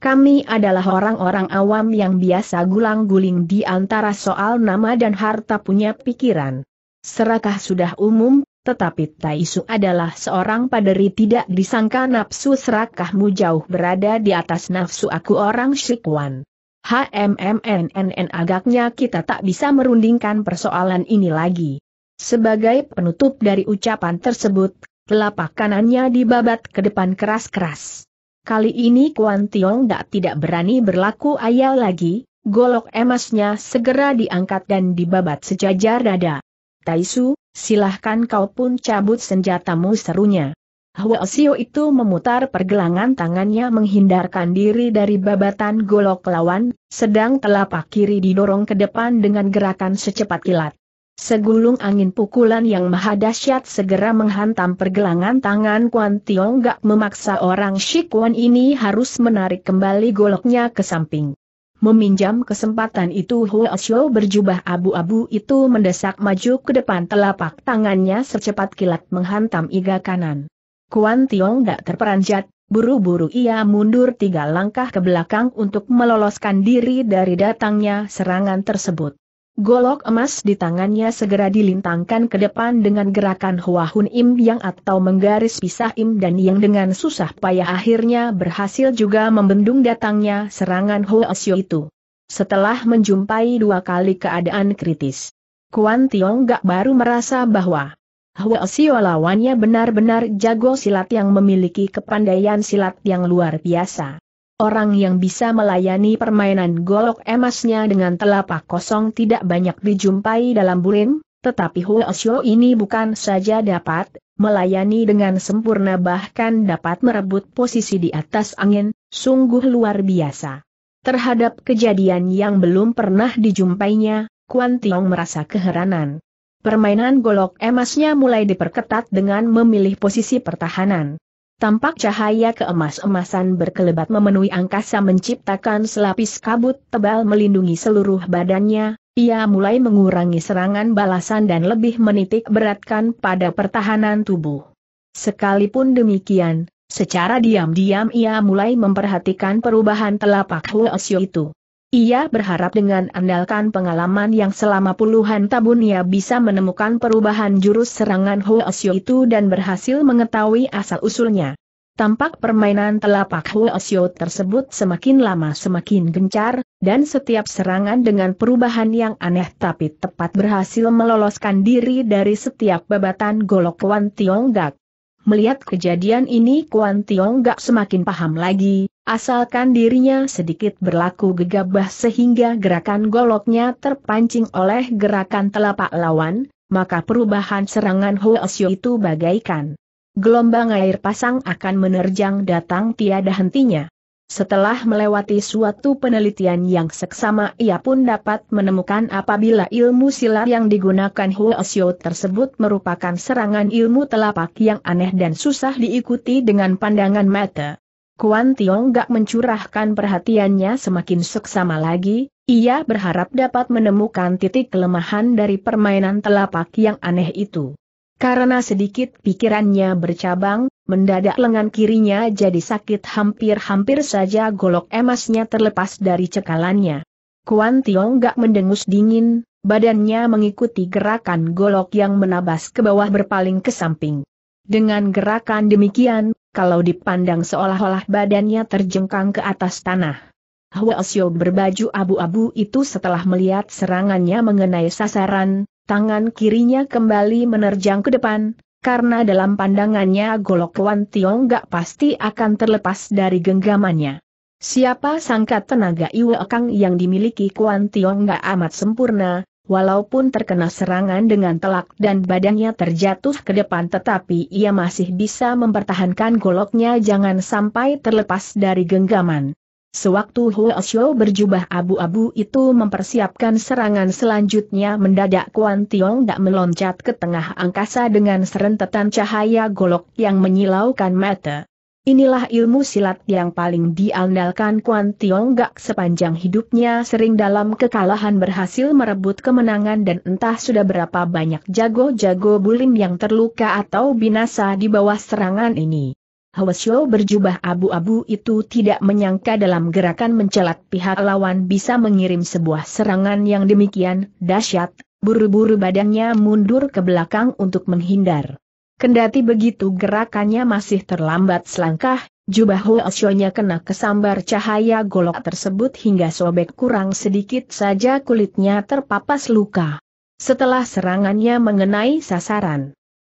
Kami adalah orang-orang awam yang biasa gulang-guling di antara soal nama dan harta punya pikiran. Serakah sudah umum, tetapi Taisu adalah seorang paderi tidak disangka nafsu serakahmu jauh berada di atas nafsu aku orang Shikuan. HMMNNN agaknya kita tak bisa merundingkan persoalan ini lagi. Sebagai penutup dari ucapan tersebut, telapak kanannya dibabat ke depan keras-keras. Kali ini Kuan Tiong tak tidak berani berlaku ayal lagi, golok emasnya segera diangkat dan dibabat sejajar dada. Taisu, silahkan kau pun cabut senjatamu serunya. Hwasio itu memutar pergelangan tangannya menghindarkan diri dari babatan golok lawan, sedang telapak kiri didorong ke depan dengan gerakan secepat kilat. Segulung angin pukulan yang maha dahsyat segera menghantam pergelangan tangan Kuan Tiong gak memaksa orang Shikuan ini harus menarik kembali goloknya ke samping. Meminjam kesempatan itu Huasyo berjubah abu-abu itu mendesak maju ke depan telapak tangannya secepat kilat menghantam iga kanan. Kuan Tiong tak terperanjat, buru-buru ia mundur tiga langkah ke belakang untuk meloloskan diri dari datangnya serangan tersebut. Golok emas di tangannya segera dilintangkan ke depan dengan gerakan Hua Hun Im yang atau menggaris pisah Im dan yang dengan susah payah akhirnya berhasil juga membendung datangnya serangan Hua Sio itu. Setelah menjumpai dua kali keadaan kritis, Kuan Tiong gak baru merasa bahwa Hwasio lawannya benar-benar jago silat yang memiliki kepandaian silat yang luar biasa. Orang yang bisa melayani permainan golok emasnya dengan telapak kosong tidak banyak dijumpai dalam bulim, tetapi Hwasio ini bukan saja dapat melayani dengan sempurna bahkan dapat merebut posisi di atas angin, sungguh luar biasa. Terhadap kejadian yang belum pernah dijumpainya, Kuan Tiong merasa keheranan. Permainan golok emasnya mulai diperketat dengan memilih posisi pertahanan. Tampak cahaya keemas-emasan berkelebat memenuhi angkasa menciptakan selapis kabut tebal melindungi seluruh badannya, ia mulai mengurangi serangan balasan dan lebih menitik beratkan pada pertahanan tubuh. Sekalipun demikian, secara diam-diam ia mulai memperhatikan perubahan telapak Huasyo itu. Ia berharap dengan andalkan pengalaman yang selama puluhan tahun ia bisa menemukan perubahan jurus serangan Hoesyo itu dan berhasil mengetahui asal-usulnya. Tampak permainan telapak Hoesyo tersebut semakin lama semakin gencar, dan setiap serangan dengan perubahan yang aneh tapi tepat berhasil meloloskan diri dari setiap babatan golok Wan Tionggak. Melihat kejadian ini Kuan Tiong gak semakin paham lagi, asalkan dirinya sedikit berlaku gegabah sehingga gerakan goloknya terpancing oleh gerakan telapak lawan, maka perubahan serangan Hoesyo itu bagaikan gelombang air pasang akan menerjang datang tiada hentinya. Setelah melewati suatu penelitian yang seksama ia pun dapat menemukan apabila ilmu silat yang digunakan Huasyo tersebut merupakan serangan ilmu telapak yang aneh dan susah diikuti dengan pandangan mata. Kuan Tiong gak mencurahkan perhatiannya semakin seksama lagi, ia berharap dapat menemukan titik kelemahan dari permainan telapak yang aneh itu. Karena sedikit pikirannya bercabang, mendadak lengan kirinya jadi sakit hampir-hampir saja golok emasnya terlepas dari cekalannya. Kuan Tiong gak mendengus dingin, badannya mengikuti gerakan golok yang menabas ke bawah berpaling ke samping. Dengan gerakan demikian, kalau dipandang seolah-olah badannya terjengkang ke atas tanah. Hwasyo berbaju abu-abu itu setelah melihat serangannya mengenai sasaran, tangan kirinya kembali menerjang ke depan, karena dalam pandangannya golok Wan Tiong gak pasti akan terlepas dari genggamannya. Siapa sangka tenaga Iwa Kang yang dimiliki Kuan Tiong gak amat sempurna, walaupun terkena serangan dengan telak dan badannya terjatuh ke depan tetapi ia masih bisa mempertahankan goloknya jangan sampai terlepas dari genggaman. Sewaktu Huo berjubah abu-abu itu mempersiapkan serangan selanjutnya mendadak Kuan Tiong tak meloncat ke tengah angkasa dengan serentetan cahaya golok yang menyilaukan mata. Inilah ilmu silat yang paling diandalkan Kuan Tiong Gak sepanjang hidupnya sering dalam kekalahan berhasil merebut kemenangan dan entah sudah berapa banyak jago-jago bulim yang terluka atau binasa di bawah serangan ini. Hwasyo berjubah abu-abu itu tidak menyangka dalam gerakan mencelat pihak lawan bisa mengirim sebuah serangan yang demikian dahsyat, buru-buru badannya mundur ke belakang untuk menghindar. Kendati begitu gerakannya masih terlambat selangkah, jubah Hwasyo-nya kena kesambar cahaya golok tersebut hingga sobek kurang sedikit saja kulitnya terpapas luka. Setelah serangannya mengenai sasaran,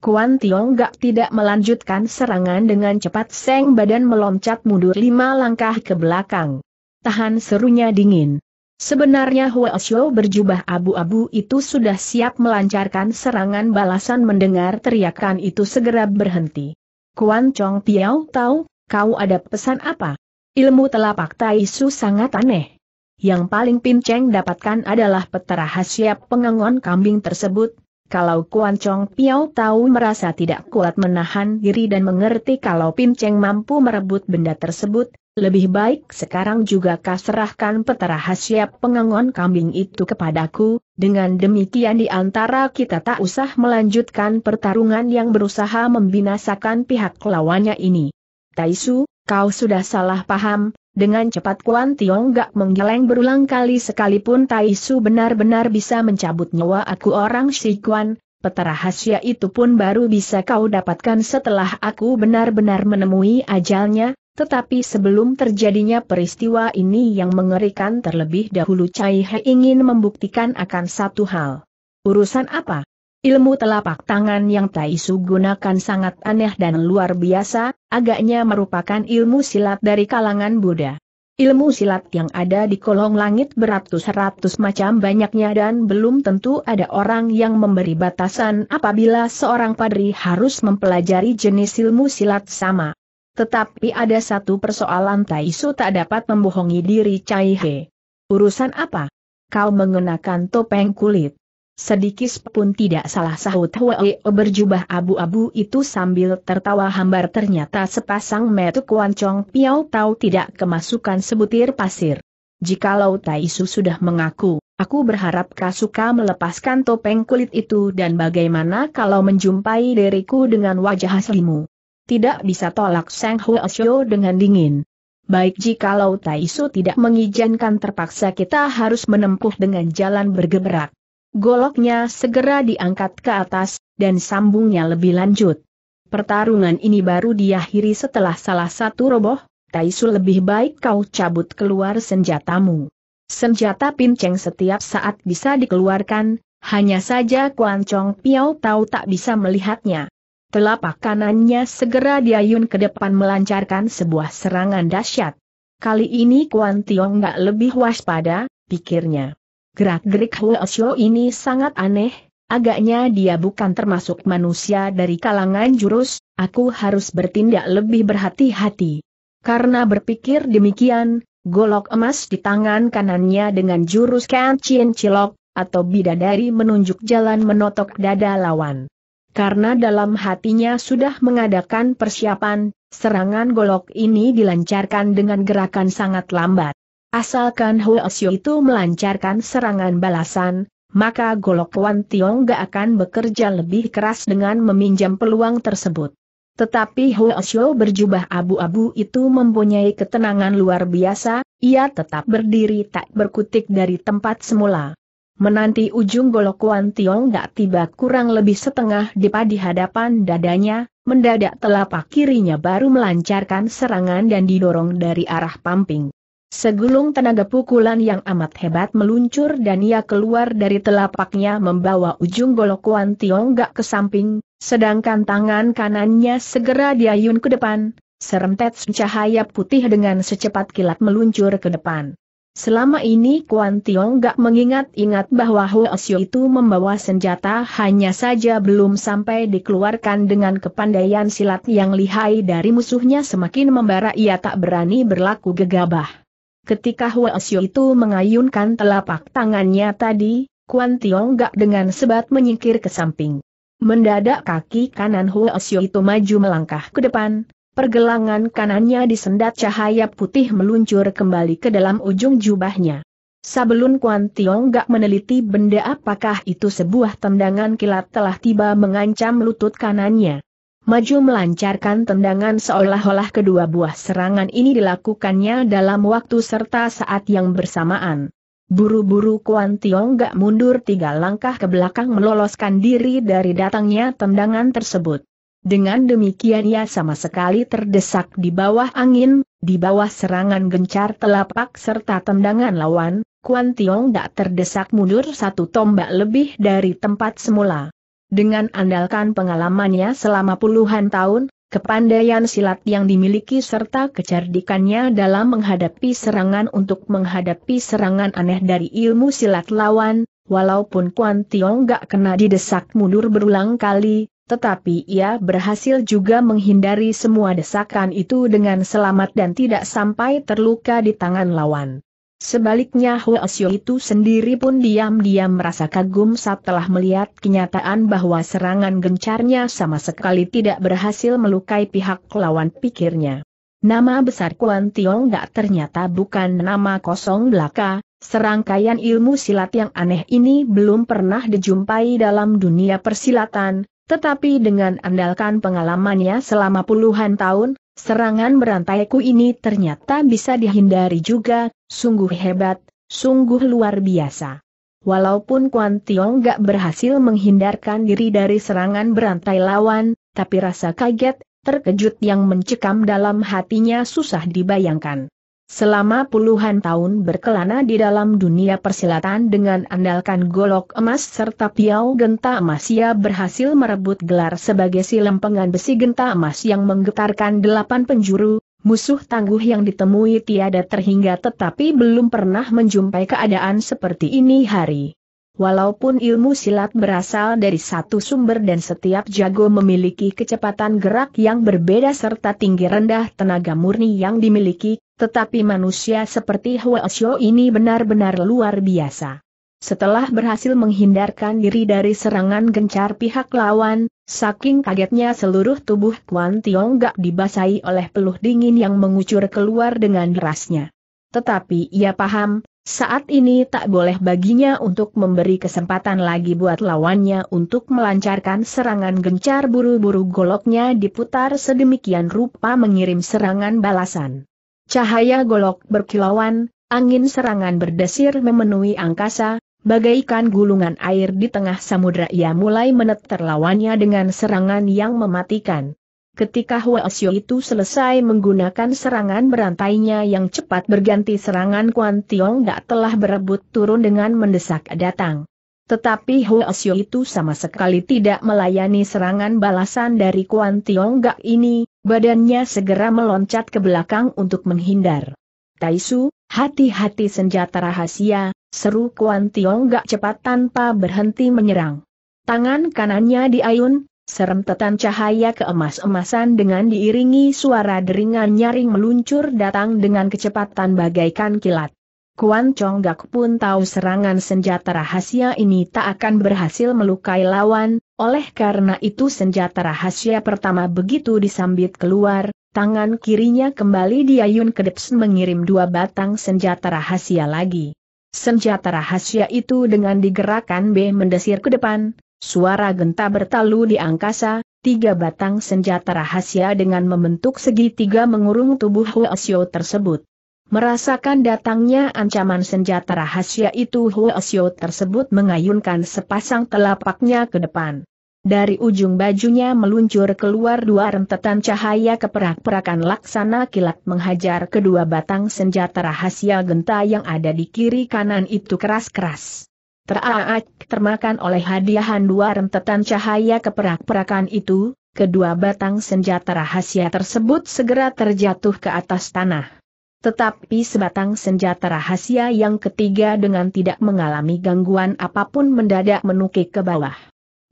Kuan Tiong gak tidak melanjutkan serangan dengan cepat Seng badan meloncat mundur lima langkah ke belakang. Tahan serunya dingin. Sebenarnya Huasyo berjubah abu-abu itu sudah siap melancarkan serangan balasan mendengar teriakan itu segera berhenti. Kuan Chong Piao tahu, kau ada pesan apa? Ilmu telapak Taisu sangat aneh. Yang paling pinceng dapatkan adalah peta rahasia pengangon kambing tersebut, kalau Kuan Chong Piao tahu merasa tidak kuat menahan diri dan mengerti kalau Pin Cheng mampu merebut benda tersebut, lebih baik sekarang juga kaserahkan peta rahasia pengangon kambing itu kepadaku, dengan demikian di antara kita tak usah melanjutkan pertarungan yang berusaha membinasakan pihak lawannya ini. Taisu, kau sudah salah paham, dengan cepat Kuan Tiong gak menggeleng berulang kali sekalipun Tai Su benar-benar bisa mencabut nyawa aku orang si Kuan, peta rahasia itu pun baru bisa kau dapatkan setelah aku benar-benar menemui ajalnya, tetapi sebelum terjadinya peristiwa ini yang mengerikan terlebih dahulu Cai He ingin membuktikan akan satu hal. Urusan apa? Ilmu telapak tangan yang Taisu gunakan sangat aneh dan luar biasa, agaknya merupakan ilmu silat dari kalangan Buddha. Ilmu silat yang ada di kolong langit beratus-ratus macam banyaknya dan belum tentu ada orang yang memberi batasan apabila seorang padri harus mempelajari jenis ilmu silat sama. Tetapi ada satu persoalan Taisu tak dapat membohongi diri Cai He. Urusan apa? Kau mengenakan topeng kulit. Sedikit pun tidak salah sahut Hwee berjubah abu-abu itu sambil tertawa hambar ternyata sepasang metu Kuan Chong Piao tahu tidak kemasukan sebutir pasir. Jikalau Taisu sudah mengaku, aku berharap Kasuka melepaskan topeng kulit itu dan bagaimana kalau menjumpai diriku dengan wajah aslimu. Tidak bisa tolak Sang Huasyo dengan dingin. baik jikalau Taiso tidak mengizinkan terpaksa kita harus menempuh dengan jalan bergerak. Goloknya segera diangkat ke atas, dan sambungnya lebih lanjut. Pertarungan ini baru diakhiri setelah salah satu roboh, Taisu lebih baik kau cabut keluar senjatamu. Senjata pinceng setiap saat bisa dikeluarkan, hanya saja Kuan Chong Piao tahu tak bisa melihatnya. Telapak kanannya segera diayun ke depan melancarkan sebuah serangan dahsyat. Kali ini Kuan Tiong nggak lebih waspada, pikirnya. Gerak-gerik Huosyo ini sangat aneh, agaknya dia bukan termasuk manusia dari kalangan jurus, aku harus bertindak lebih berhati-hati. Karena berpikir demikian, golok emas di tangan kanannya dengan jurus kancien cilok, atau bidadari menunjuk jalan menotok dada lawan. Karena dalam hatinya sudah mengadakan persiapan, serangan golok ini dilancarkan dengan gerakan sangat lambat. Asalkan Huasyo itu melancarkan serangan balasan, maka golok Wan Tiong gak akan bekerja lebih keras dengan meminjam peluang tersebut. Tetapi Huasyo berjubah abu-abu itu mempunyai ketenangan luar biasa, ia tetap berdiri tak berkutik dari tempat semula. Menanti ujung golok Wan Tiong gak tiba kurang lebih setengah dipa di hadapan dadanya, mendadak telapak kirinya baru melancarkan serangan dan didorong dari arah pamping. Segulung tenaga pukulan yang amat hebat meluncur dan ia keluar dari telapaknya membawa ujung golok Wan gak ke samping, sedangkan tangan kanannya segera diayun ke depan, serentet cahaya putih dengan secepat kilat meluncur ke depan. Selama ini Kuan Tiong gak mengingat-ingat bahwa Huasyo itu membawa senjata hanya saja belum sampai dikeluarkan dengan kepandaian silat yang lihai dari musuhnya semakin membara ia tak berani berlaku gegabah. Ketika Huasyo itu mengayunkan telapak tangannya tadi, Kuan Tiong gak dengan sebat menyingkir ke samping. Mendadak kaki kanan Huasyo itu maju melangkah ke depan, pergelangan kanannya disendat cahaya putih meluncur kembali ke dalam ujung jubahnya. Sebelum Kuan Tiong gak meneliti benda apakah itu sebuah tendangan kilat telah tiba mengancam lutut kanannya. Maju melancarkan tendangan seolah-olah kedua buah serangan ini dilakukannya dalam waktu serta saat yang bersamaan. Buru-buru Kuan Tiong gak mundur tiga langkah ke belakang meloloskan diri dari datangnya tendangan tersebut. Dengan demikian ia sama sekali terdesak di bawah angin, di bawah serangan gencar telapak serta tendangan lawan, Kuan Tiong tak terdesak mundur satu tombak lebih dari tempat semula. Dengan andalkan pengalamannya selama puluhan tahun, kepandaian silat yang dimiliki serta kecerdikannya dalam menghadapi serangan untuk menghadapi serangan aneh dari ilmu silat lawan, walaupun Kuan Tiong gak kena didesak mundur berulang kali, tetapi ia berhasil juga menghindari semua desakan itu dengan selamat dan tidak sampai terluka di tangan lawan. Sebaliknya Huasyo itu sendiri pun diam-diam merasa kagum setelah melihat kenyataan bahwa serangan gencarnya sama sekali tidak berhasil melukai pihak lawan pikirnya. Nama besar Kuan Tiong gak ternyata bukan nama kosong belaka, serangkaian ilmu silat yang aneh ini belum pernah dijumpai dalam dunia persilatan, tetapi dengan andalkan pengalamannya selama puluhan tahun, serangan berantaiku ini ternyata bisa dihindari juga, sungguh hebat, sungguh luar biasa. Walaupun Kuan Tiong gak berhasil menghindarkan diri dari serangan berantai lawan, tapi rasa kaget, terkejut yang mencekam dalam hatinya susah dibayangkan. Selama puluhan tahun berkelana di dalam dunia persilatan dengan andalkan golok emas serta piau genta emas ia berhasil merebut gelar sebagai si lempengan besi genta emas yang menggetarkan delapan penjuru, musuh tangguh yang ditemui tiada terhingga tetapi belum pernah menjumpai keadaan seperti ini hari. Walaupun ilmu silat berasal dari satu sumber dan setiap jago memiliki kecepatan gerak yang berbeda serta tinggi rendah tenaga murni yang dimiliki, tetapi manusia seperti Huasyo ini benar-benar luar biasa. Setelah berhasil menghindarkan diri dari serangan gencar pihak lawan, saking kagetnya seluruh tubuh Kuan Tiong gak dibasahi oleh peluh dingin yang mengucur keluar dengan derasnya. Tetapi ia paham, saat ini tak boleh baginya untuk memberi kesempatan lagi buat lawannya untuk melancarkan serangan gencar buru-buru goloknya diputar sedemikian rupa mengirim serangan balasan. Cahaya golok berkilauan, angin serangan berdesir memenuhi angkasa, bagaikan gulungan air di tengah samudra ia mulai meneter lawannya dengan serangan yang mematikan. Ketika Huasyo itu selesai menggunakan serangan berantainya yang cepat berganti serangan Kuan Tiong Gak telah berebut turun dengan mendesak datang. Tetapi Huasyo itu sama sekali tidak melayani serangan balasan dari Kuan Tiong Gak ini, Badannya segera meloncat ke belakang untuk menghindar. Taisu, hati-hati senjata rahasia, seru Kuan Tiong gak cepat tanpa berhenti menyerang. Tangan kanannya diayun, seremtetan cahaya keemas-emasan dengan diiringi suara deringan nyaring meluncur datang dengan kecepatan bagaikan kilat. Kuan Chong Gak pun tahu serangan senjata rahasia ini tak akan berhasil melukai lawan, oleh karena itu senjata rahasia pertama begitu disambit keluar, tangan kirinya kembali diayun ke depan mengirim dua batang senjata rahasia lagi. Senjata rahasia itu dengan digerakkan B mendesir ke depan, suara genta bertalu di angkasa, tiga batang senjata rahasia dengan membentuk segitiga mengurung tubuh Huasyo tersebut. Merasakan datangnya ancaman senjata rahasia itu Huasyo tersebut mengayunkan sepasang telapaknya ke depan. Dari ujung bajunya meluncur keluar dua rentetan cahaya keperak-perakan laksana kilat menghajar kedua batang senjata rahasia genta yang ada di kiri kanan itu keras-keras. Teraak termakan oleh hadiahan dua rentetan cahaya keperak-perakan itu, kedua batang senjata rahasia tersebut segera terjatuh ke atas tanah. Tetapi sebatang senjata rahasia yang ketiga dengan tidak mengalami gangguan apa pun mendadak menukik ke bawah.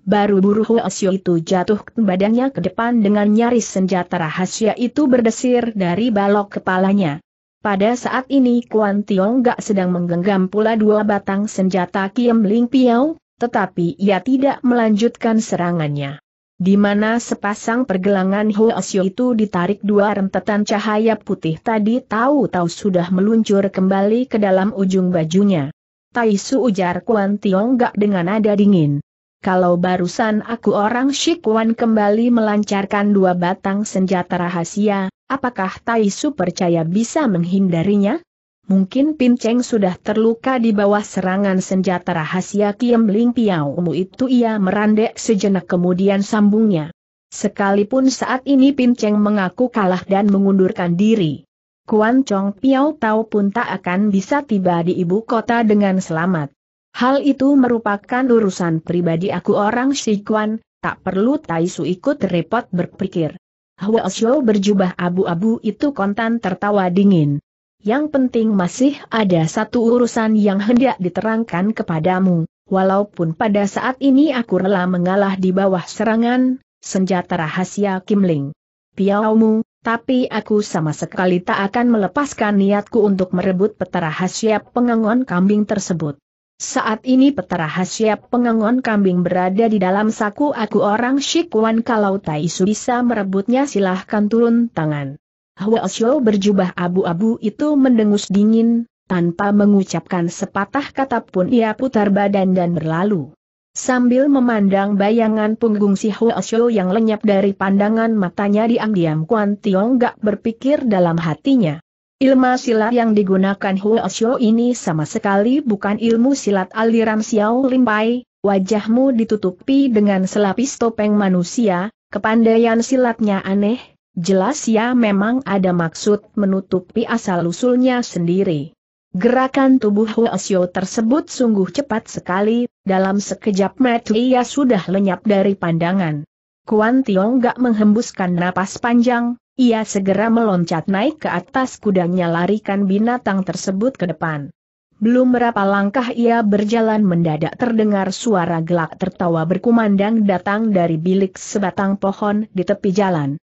Baru buru Huasyo itu jatuh badannya ke depan dengan nyaris senjata rahasia itu berdesir dari balok kepalanya. Pada saat ini Kuan Tiong gak sedang menggenggam pula dua batang senjata Kiem Ling Piao, tetapi ia tidak melanjutkan serangannya di mana sepasang pergelangan Hoasyo itu ditarik dua rentetan cahaya putih tadi tahu-tahu sudah meluncur kembali ke dalam ujung bajunya. Taisu ujar Kuan Tiong gak dengan nada dingin. Kalau barusan aku orang Shikuan kembali melancarkan dua batang senjata rahasia, apakah Taisu percaya bisa menghindarinya? Mungkin Pinceng sudah terluka di bawah serangan senjata rahasia Kiem Ling Piaumu itu ia merandek sejenak kemudian sambungnya. Sekalipun saat ini Pinceng mengaku kalah dan mengundurkan diri. Kuan Chong Piao tahu pun tak akan bisa tiba di ibu kota dengan selamat. Hal itu merupakan urusan pribadi aku orang Shikuan, tak perlu Taisu ikut repot berpikir. Hwa berjubah abu-abu itu kontan tertawa dingin. Yang penting masih ada satu urusan yang hendak diterangkan kepadamu, walaupun pada saat ini aku rela mengalah di bawah serangan, senjata rahasia Kimling. Piaumu, tapi aku sama sekali tak akan melepaskan niatku untuk merebut peta rahasia pengangon kambing tersebut. Saat ini peta rahasia pengangon kambing berada di dalam saku aku orang Shikuan kalau Taisu bisa merebutnya silahkan turun tangan. Hwasyo berjubah abu-abu itu mendengus dingin, tanpa mengucapkan sepatah kata pun ia putar badan dan berlalu. Sambil memandang bayangan punggung si Hwasyo yang lenyap dari pandangan matanya diam-diam Kuan Tiong gak berpikir dalam hatinya. Ilmu silat yang digunakan Hwasyo ini sama sekali bukan ilmu silat aliran Xiao Limpai, wajahmu ditutupi dengan selapis topeng manusia, kepandaian silatnya aneh, Jelas ya memang ada maksud menutupi asal-usulnya sendiri. Gerakan tubuh Huasyo tersebut sungguh cepat sekali, dalam sekejap mata ia sudah lenyap dari pandangan. Kuan Tiong gak menghembuskan napas panjang, ia segera meloncat naik ke atas kudanya larikan binatang tersebut ke depan. Belum berapa langkah ia berjalan mendadak terdengar suara gelak tertawa berkumandang datang dari bilik sebatang pohon di tepi jalan.